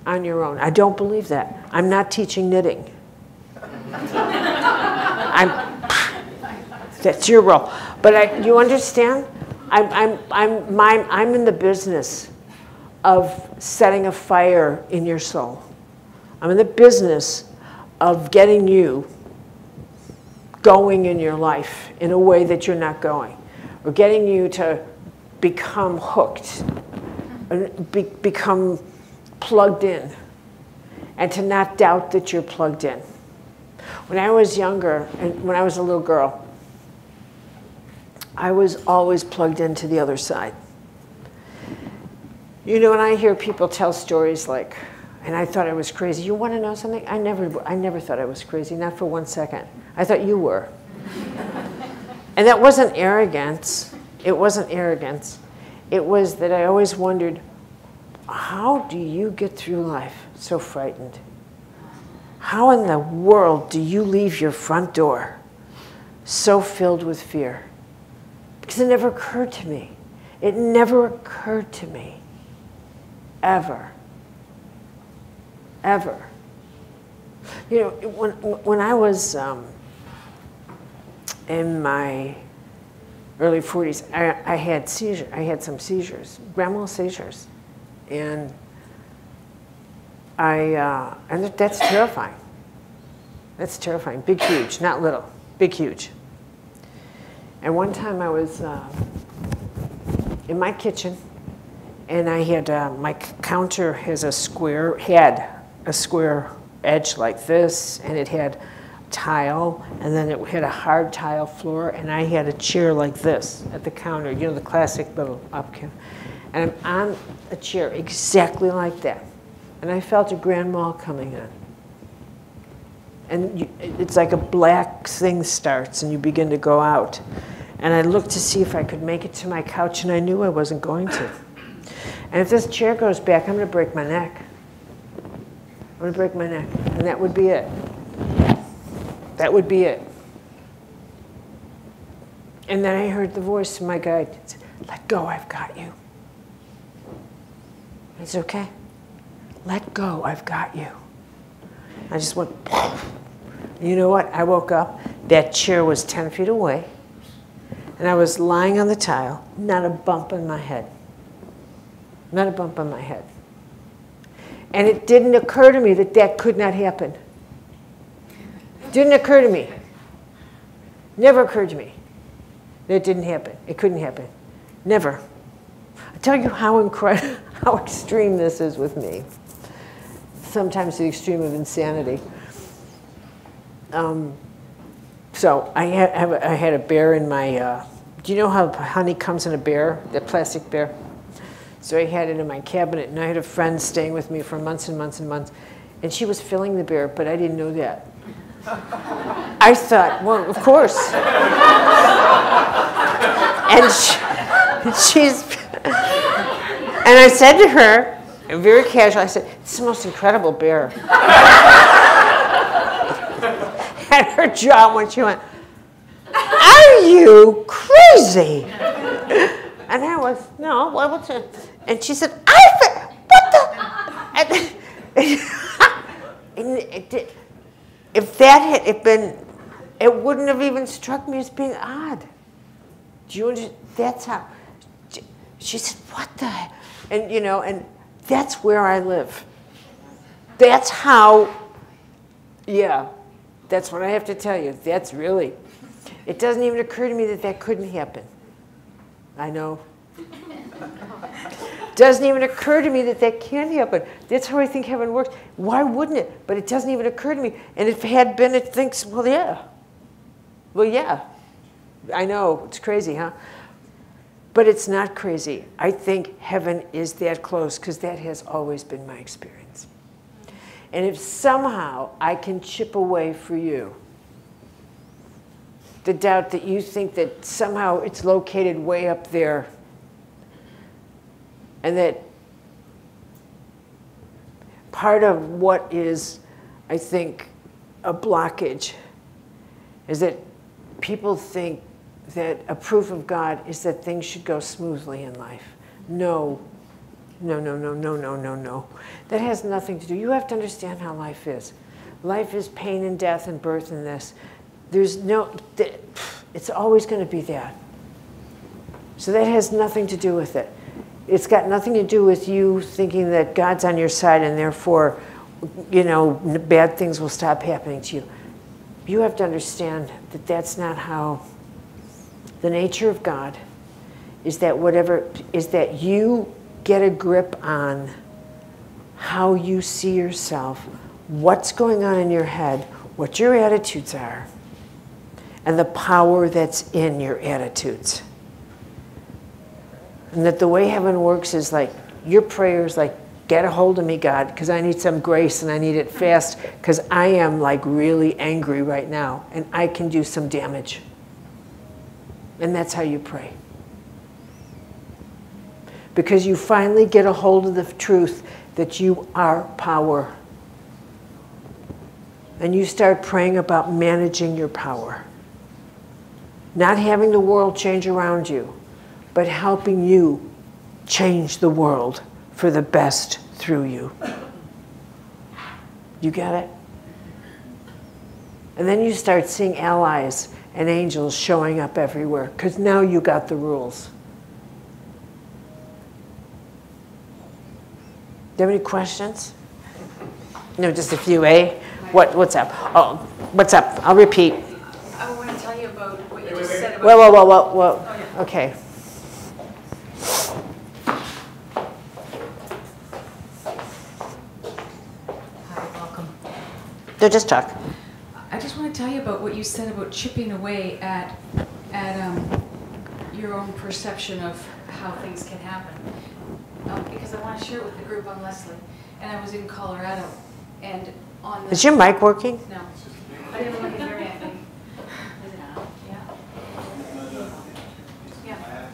on your own. I don't believe that. I'm not teaching knitting. I'm, that's your role. But I, you understand? I'm, I'm, I'm, my, I'm in the business of setting a fire in your soul. I'm in the business of getting you going in your life in a way that you're not going, or getting you to become hooked, be, become plugged in, and to not doubt that you're plugged in. When I was younger, and when I was a little girl, I was always plugged into the other side. You know, when I hear people tell stories like, and I thought I was crazy. You want to know something? I never, I never thought I was crazy, not for one second. I thought you were. and that wasn't arrogance. It wasn't arrogance. It was that I always wondered, how do you get through life so frightened? How in the world do you leave your front door so filled with fear? Because it never occurred to me. It never occurred to me, ever ever. You know, when, when I was um, in my early 40s, I, I had seizure. I had some seizures, grand mal seizures, and I uh, and that's terrifying. That's terrifying. Big, huge, not little. Big, huge. And one time I was uh, in my kitchen, and I had uh, my counter has a square head a square edge like this, and it had tile, and then it had a hard tile floor, and I had a chair like this at the counter, you know, the classic little upkin. And I'm on a chair exactly like that. And I felt a grand mal coming in. And you, it's like a black thing starts, and you begin to go out. And I looked to see if I could make it to my couch, and I knew I wasn't going to. And if this chair goes back, I'm going to break my neck. I'm going to break my neck. And that would be it. That would be it. And then I heard the voice of my guide Let go, I've got you. It's okay. Let go, I've got you. I just went, you know what? I woke up, that chair was 10 feet away, and I was lying on the tile, not a bump in my head. Not a bump on my head. And it didn't occur to me that that could not happen. Didn't occur to me. Never occurred to me that didn't happen. It couldn't happen. Never. I tell you how incredible, how extreme this is with me. Sometimes the extreme of insanity. Um, so I had, I had a bear in my. Uh, do you know how honey comes in a bear? The plastic bear. So I had it in my cabinet, and I had a friend staying with me for months and months and months, and she was filling the bear, but I didn't know that. I thought, well, of course. and she, she's, and I said to her, very casual, I said, it's the most incredible beer. and her jaw went, she went, are you crazy? And I was, no, what's it? And she said, I, what the? And, and it, if that had been, it wouldn't have even struck me as being odd. Do you understand? That's how. She said, what the? And, you know, and that's where I live. That's how, yeah, that's what I have to tell you. That's really, it doesn't even occur to me that that couldn't happen. I know. Doesn't even occur to me that that can happen. That's how I think heaven works. Why wouldn't it? But it doesn't even occur to me. And if it had been, it thinks, well, yeah. Well, yeah. I know, it's crazy, huh? But it's not crazy. I think heaven is that close because that has always been my experience. And if somehow I can chip away for you the doubt that you think that somehow it's located way up there and that part of what is, I think, a blockage is that people think that a proof of God is that things should go smoothly in life. No, no, no, no, no, no, no, no. That has nothing to do. You have to understand how life is. Life is pain and death and birth and this. There's no, it's always going to be that. So that has nothing to do with it. It's got nothing to do with you thinking that God's on your side and therefore, you know, bad things will stop happening to you. You have to understand that that's not how the nature of God is that whatever is that you get a grip on how you see yourself, what's going on in your head, what your attitudes are, and the power that's in your attitudes. And that the way heaven works is like your prayers, like, get a hold of me, God, because I need some grace and I need it fast because I am like really angry right now and I can do some damage. And that's how you pray. Because you finally get a hold of the truth that you are power. And you start praying about managing your power. Not having the world change around you, but helping you change the world for the best through you. You get it? And then you start seeing allies and angels showing up everywhere because now you got the rules. Do you have any questions? No, just a few, eh? What, what's up? Oh, what's up? I'll repeat. I want to tell you about what you just said about. Whoa, whoa, whoa, whoa, whoa. Okay. Hi, welcome. No, just talk. I just want to tell you about what you said about chipping away at, at um, your own perception of how things can happen. Um, because I want to share it with the group on Leslie. And I was in Colorado and on the. Is your mic working? No. I didn't want to hear anything. Is it on? Yeah. Yeah.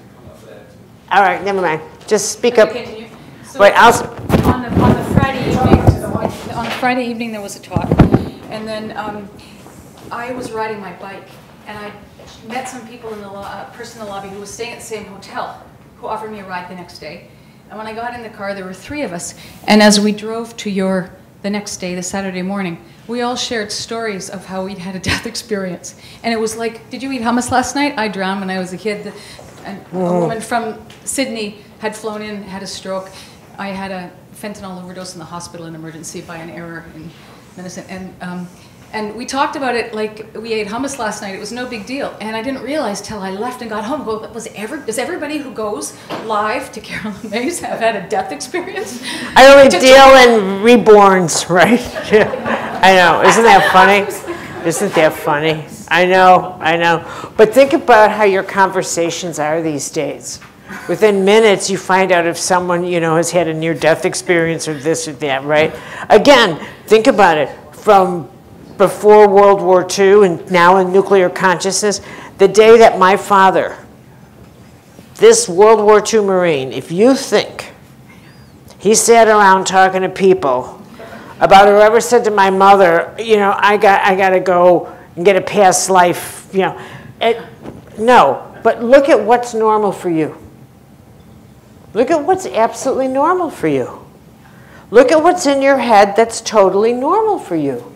All right, never mind. Just speak up. Continue? So Wait, I'll, On the, on the Friday evening, on the Friday evening, there was a talk, and then um, I was riding my bike, and I met some people in the, lo- uh, person in the lobby who was staying at the same hotel, who offered me a ride the next day. And when I got in the car, there were three of us, and as we drove to your, the next day, the Saturday morning, we all shared stories of how we'd had a death experience. And it was like, did you eat hummus last night? I drowned when I was a kid. And a woman from Sydney had flown in, had a stroke. I had a fentanyl overdose in the hospital in emergency by an error in medicine. And, um, and we talked about it like we ate hummus last night. It was no big deal. And I didn't realize till I left and got home. Go, was every, does everybody who goes live to Caroline Myss have had a death experience? I only deal in reborns, right? I know. Isn't that funny? Isn't that funny? I know, I know. But think about how your conversations are these days. Within minutes, you find out if someone, you know, has had a near-death experience or this or that, right? Again, think about it. From before World War II and now in nuclear consciousness, the day that my father, this World War II Marine, if you think he sat around talking to people about whoever said to my mother, you know, I got, I got to go and get a past life, you know. It, no, but look at what's normal for you. Look at what's absolutely normal for you. Look at what's in your head that's totally normal for you.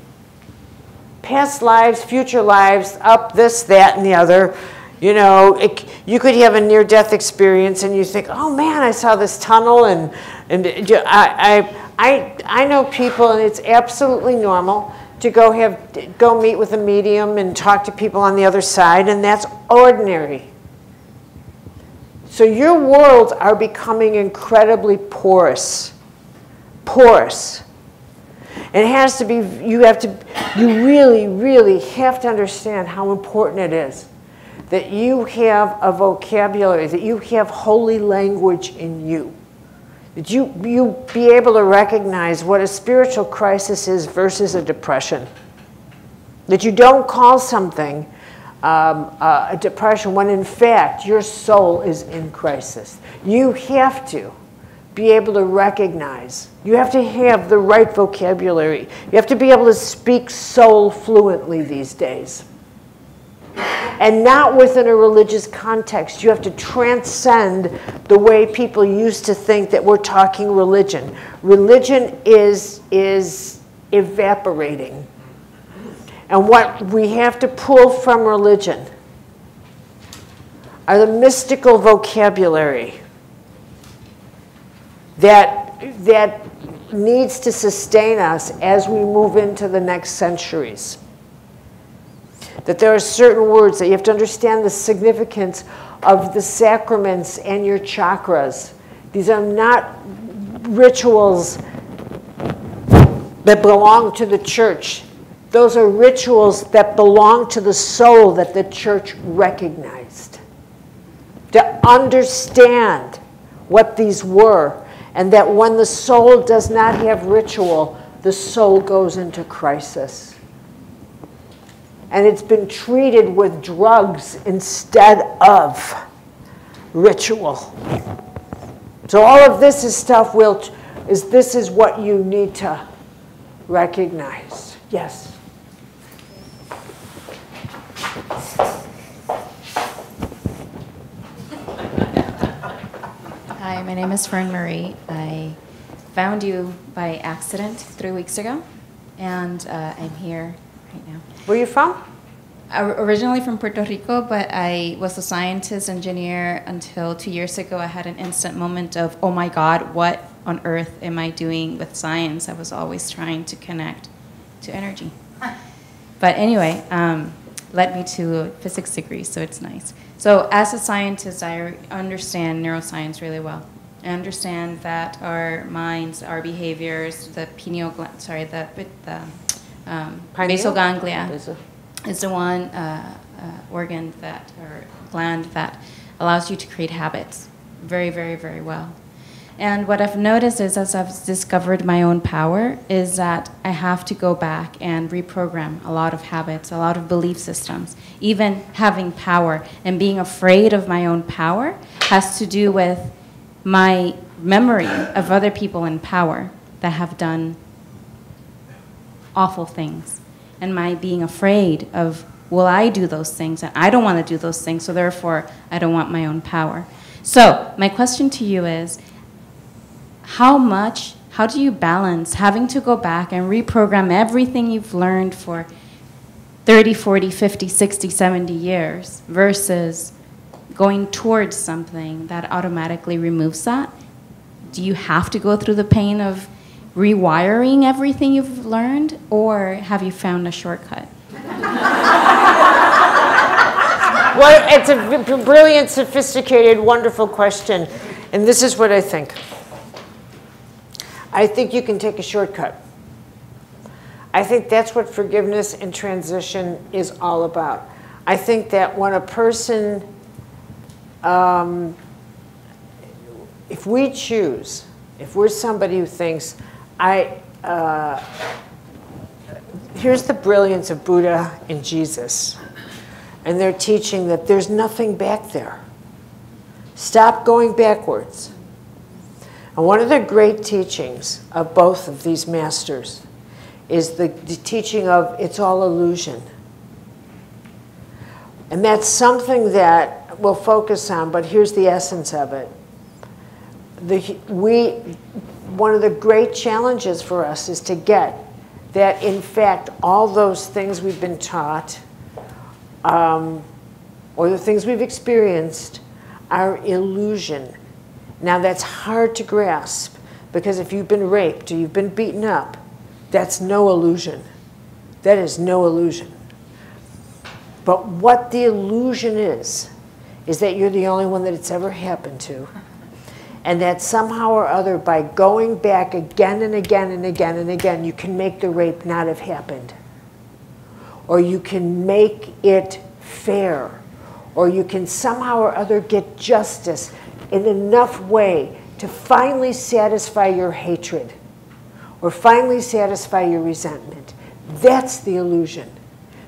Past lives, future lives, up this, that, and the other. You know, it, you could have a near-death experience and you think, oh man, I saw this tunnel and, and I, I, I, I know people and it's absolutely normal to go have, go meet with a medium and talk to people on the other side and that's ordinary. So your worlds are becoming incredibly porous. Porous. And it has to be, you have to, you really, really have to understand how important it is that you have a vocabulary, that you have holy language in you. That you, you be able to recognize what a spiritual crisis is versus a depression. That you don't call something um, uh, a depression when in fact your soul is in crisis. You have to be able to recognize. You have to have the right vocabulary. You have to be able to speak soul fluently these days. And not within a religious context. You have to transcend the way people used to think that we're talking religion. Religion is, is evaporating. And what we have to pull from religion are the mystical vocabulary that, that needs to sustain us as we move into the next centuries. That there are certain words that you have to understand the significance of the sacraments and your chakras. These are not rituals that belong to the church. Those are rituals that belong to the soul that the church recognized. To understand what these were, and that when the soul does not have ritual, the soul goes into crisis. And it's been treated with drugs instead of ritual. So all of this is stuff will is this is what you need to recognize. Yes. Hi, my name is Fern Marie. I found you by accident three weeks ago, and uh, I'm here right now. Where are you from? Uh, originally from Puerto Rico, but I was a scientist engineer until two years ago. I had an instant moment of, oh my God, what on earth am I doing with science? I was always trying to connect to energy. But anyway, um, led me to a physics degree, so it's nice. So as a scientist, I understand neuroscience really well. I understand that our minds, our behaviors, the pineal gland, sorry, the, the um, basal ganglia is the one uh, uh, organ that, or gland that allows you to create habits very, very, very well. And what I've noticed is, as I've discovered my own power, is that I have to go back and reprogram a lot of habits, a lot of belief systems. Even having power and being afraid of my own power has to do with my memory of other people in power that have done awful things. And my being afraid of, will I do those things? And I don't want to do those things, so therefore I don't want my own power. So, my question to you is how much, how do you balance having to go back and reprogram everything you've learned for 30, 40, 50, 60, 70 years versus going towards something that automatically removes that? Do you have to go through the pain of rewiring everything you've learned, or have you found a shortcut? well, it's a brilliant, sophisticated, wonderful question. And this is what I think. I think you can take a shortcut. I think that's what forgiveness and transition is all about. I think that when a person, um, if we choose, if we're somebody who thinks, I, uh, here's the brilliance of Buddha and Jesus, and they're teaching that there's nothing back there. Stop going backwards. And one of the great teachings of both of these masters is the, the teaching of it's all illusion. And that's something that we'll focus on, but here's the essence of it. The, we, one of the great challenges for us is to get that, in fact, all those things we've been taught um, or the things we've experienced are illusion now that's hard to grasp because if you've been raped or you've been beaten up, that's no illusion. That is no illusion. But what the illusion is, is that you're the only one that it's ever happened to. And that somehow or other, by going back again and again and again and again, you can make the rape not have happened. Or you can make it fair or you can somehow or other get justice in enough way to finally satisfy your hatred or finally satisfy your resentment. That's the illusion.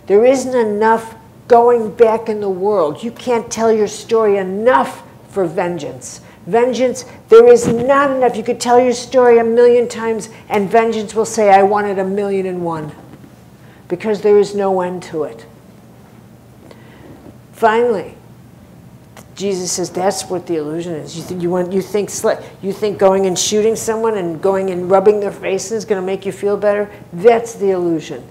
There isn't enough going back in the world. You can't tell your story enough for vengeance. Vengeance, there is not enough. You could tell your story a million times, and vengeance will say, I wanted a million and one, because there is no end to it. Finally, Jesus says that's what the illusion is. You think you want you think you think going and shooting someone and going and rubbing their face is going to make you feel better. That's the illusion.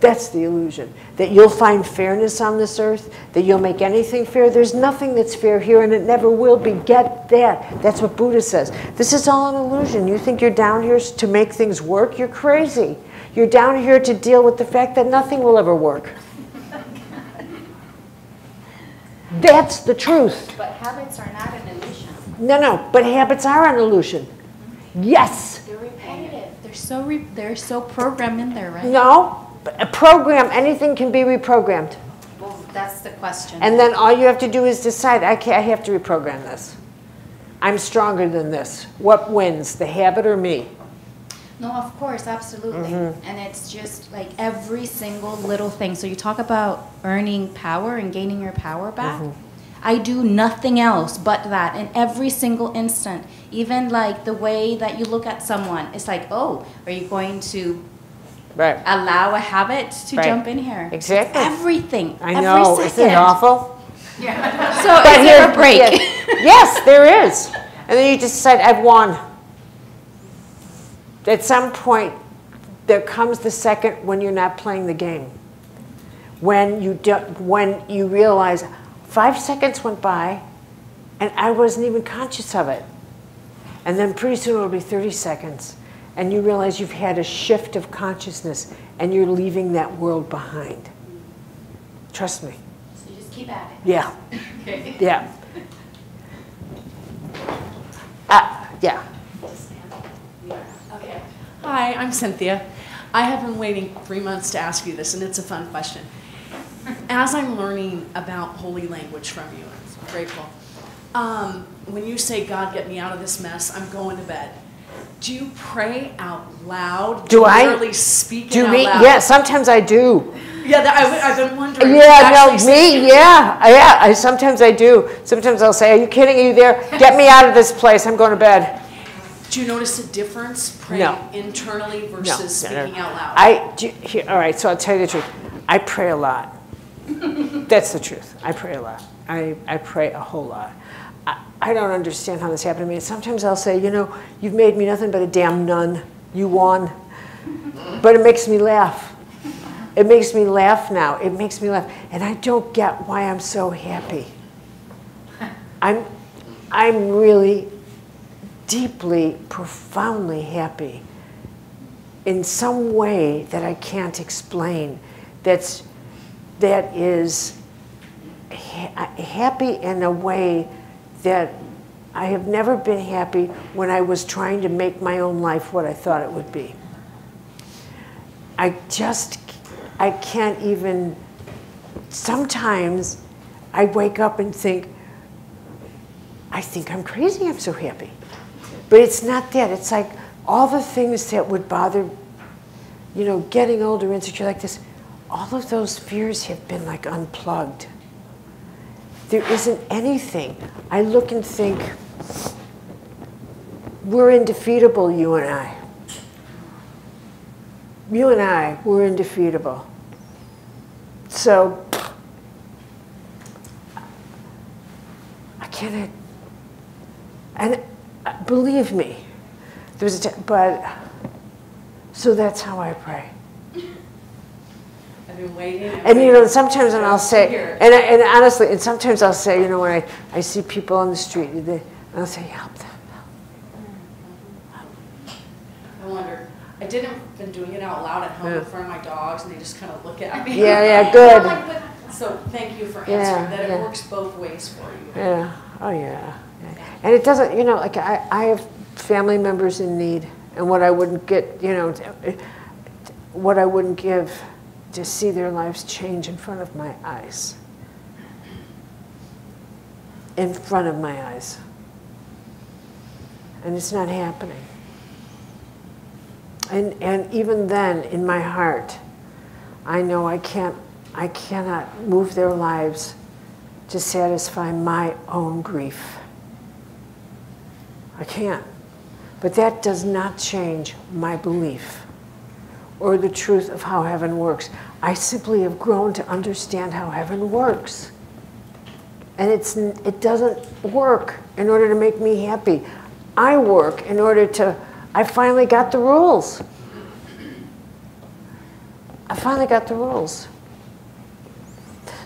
That's the illusion. That you'll find fairness on this earth, that you'll make anything fair. There's nothing that's fair here and it never will be. Get that. That's what Buddha says. This is all an illusion. You think you're down here to make things work? You're crazy. You're down here to deal with the fact that nothing will ever work. That's the truth. But habits are not an illusion. No, no, but habits are an illusion. Mm-hmm. Yes. They're repetitive. They're so re- they're so programmed in there, right? No. A program, anything can be reprogrammed. Well, that's the question. And then all you have to do is decide, I, I have to reprogram this. I'm stronger than this. What wins, the habit or me? No, of course, absolutely. Mm-hmm. And it's just like every single little thing. So you talk about earning power and gaining your power back. Mm-hmm. I do nothing else but that in every single instant. Even like the way that you look at someone, it's like, oh, are you going to Right. allow a habit to Right. jump in here? It's Exactly. everything. I every know, isn't it awful? So But is there a break? yeah. yes, there is. And then you just decide, I've won. At some point, there comes the second when you're not playing the game. When you, do, when you realize five seconds went by and I wasn't even conscious of it. And then pretty soon it'll be 30 seconds. And you realize you've had a shift of consciousness and you're leaving that world behind. Trust me. So you just keep at it. Yeah. okay. Yeah. Uh, yeah. Okay. Hi, I'm Cynthia. I have been waiting three months to ask you this, and it's a fun question. As I'm learning about holy language from you, I'm so grateful. Um, when you say, God, get me out of this mess, I'm going to bed. Do you pray out loud? Do I? Literally speak Do out me? loud? Yeah, sometimes I do. Yeah, that, I, have been wondering. Yeah, no, me, yeah, I- yeah. I, sometimes I do. Sometimes I'll say, "Are you kidding? Are you there? Get me out of this place. I'm going to bed." Do you notice a difference praying No. internally versus no, no. speaking out loud? I do, here, all right. So I'll tell you the truth. I pray a lot. That's the truth. I pray a lot. I, I pray a whole lot. I, don't understand how this happened to me. Sometimes I'll say, you know, you've made me nothing but a damn nun. You won. But it makes me laugh. It makes me laugh now. It makes me laugh. And I don't get why I'm so happy. I'm, I'm really deeply, profoundly happy in some way that I can't explain. That's, that is ha- happy in a way that I have never been happy when I was trying to make my own life what I thought it would be. I just, I can't even, sometimes I wake up and think, I think I'm crazy, I'm so happy. But it's not that. It's like all the things that would bother, you know, getting older, insecure like this, all of those fears have been like unplugged. There isn't anything. I look and think, we're indefeatable, you and I. You and I, we're indefeatable. So, I can't, and uh, believe me, there's a, but, so that's how I pray. Been waiting. And you know, sometimes and I'll say, and, I- and honestly, and sometimes I'll say, you know, when I, I see people on the street, they, I'll say, help them. I wonder. I didn't been doing it out loud at home Yeah. in front of my dogs, and they just kind of look at me. Yeah, yeah, good. like, So thank you for Yeah, answering that. yeah. It works both ways for you. Yeah, oh yeah. And it doesn't, you know, like I, I have family members in need, and what I wouldn't get, you know, what I wouldn't give to see their lives change in front of my eyes. in front of my eyes. And it's not happening. And, and even then, in my heart, I know I can't, I cannot move their lives to satisfy my own grief. I can't. But that does not change my belief or the truth of how heaven works. I simply have grown to understand how heaven works. And it's, it doesn't work in order to make me happy. I work in order to, I finally got the rules. I finally got the rules.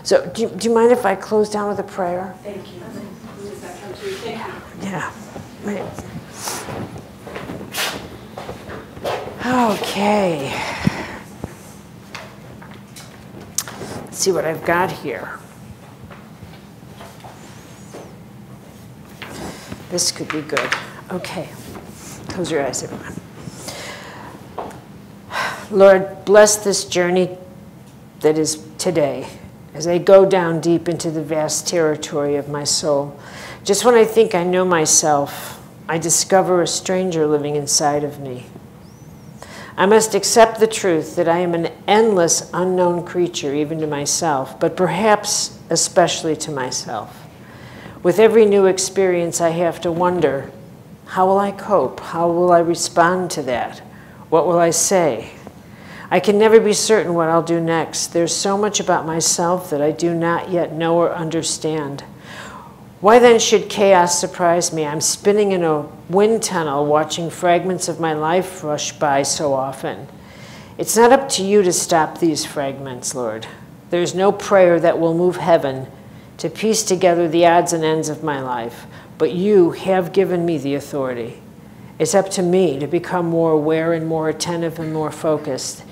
So, do, you- do you mind if I close down with a prayer? Thank you. Does that you? Thank you. Yeah. Right. Okay. Let's see what I've got here. This could be good. Okay. Close your eyes, everyone. Lord, bless this journey that is today as I go down deep into the vast territory of my soul. Just when I think I know myself, I discover a stranger living inside of me. I must accept the truth that I am an endless unknown creature, even to myself, but perhaps especially to myself. With every new experience, I have to wonder how will I cope? How will I respond to that? What will I say? I can never be certain what I'll do next. There's so much about myself that I do not yet know or understand. Why then should chaos surprise me? I'm spinning in a wind tunnel, watching fragments of my life rush by so often. It's not up to you to stop these fragments, Lord. There's no prayer that will move heaven to piece together the odds and ends of my life, but you have given me the authority. It's up to me to become more aware and more attentive and more focused.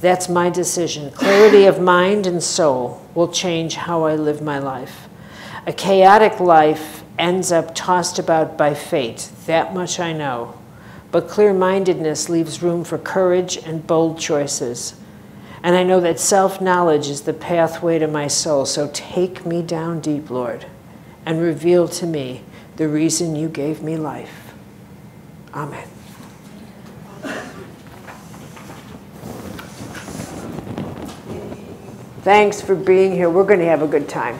That's my decision. Clarity of mind and soul will change how I live my life. A chaotic life ends up tossed about by fate, that much I know. But clear mindedness leaves room for courage and bold choices. And I know that self knowledge is the pathway to my soul. So take me down deep, Lord, and reveal to me the reason you gave me life. Amen. Thanks for being here. We're going to have a good time.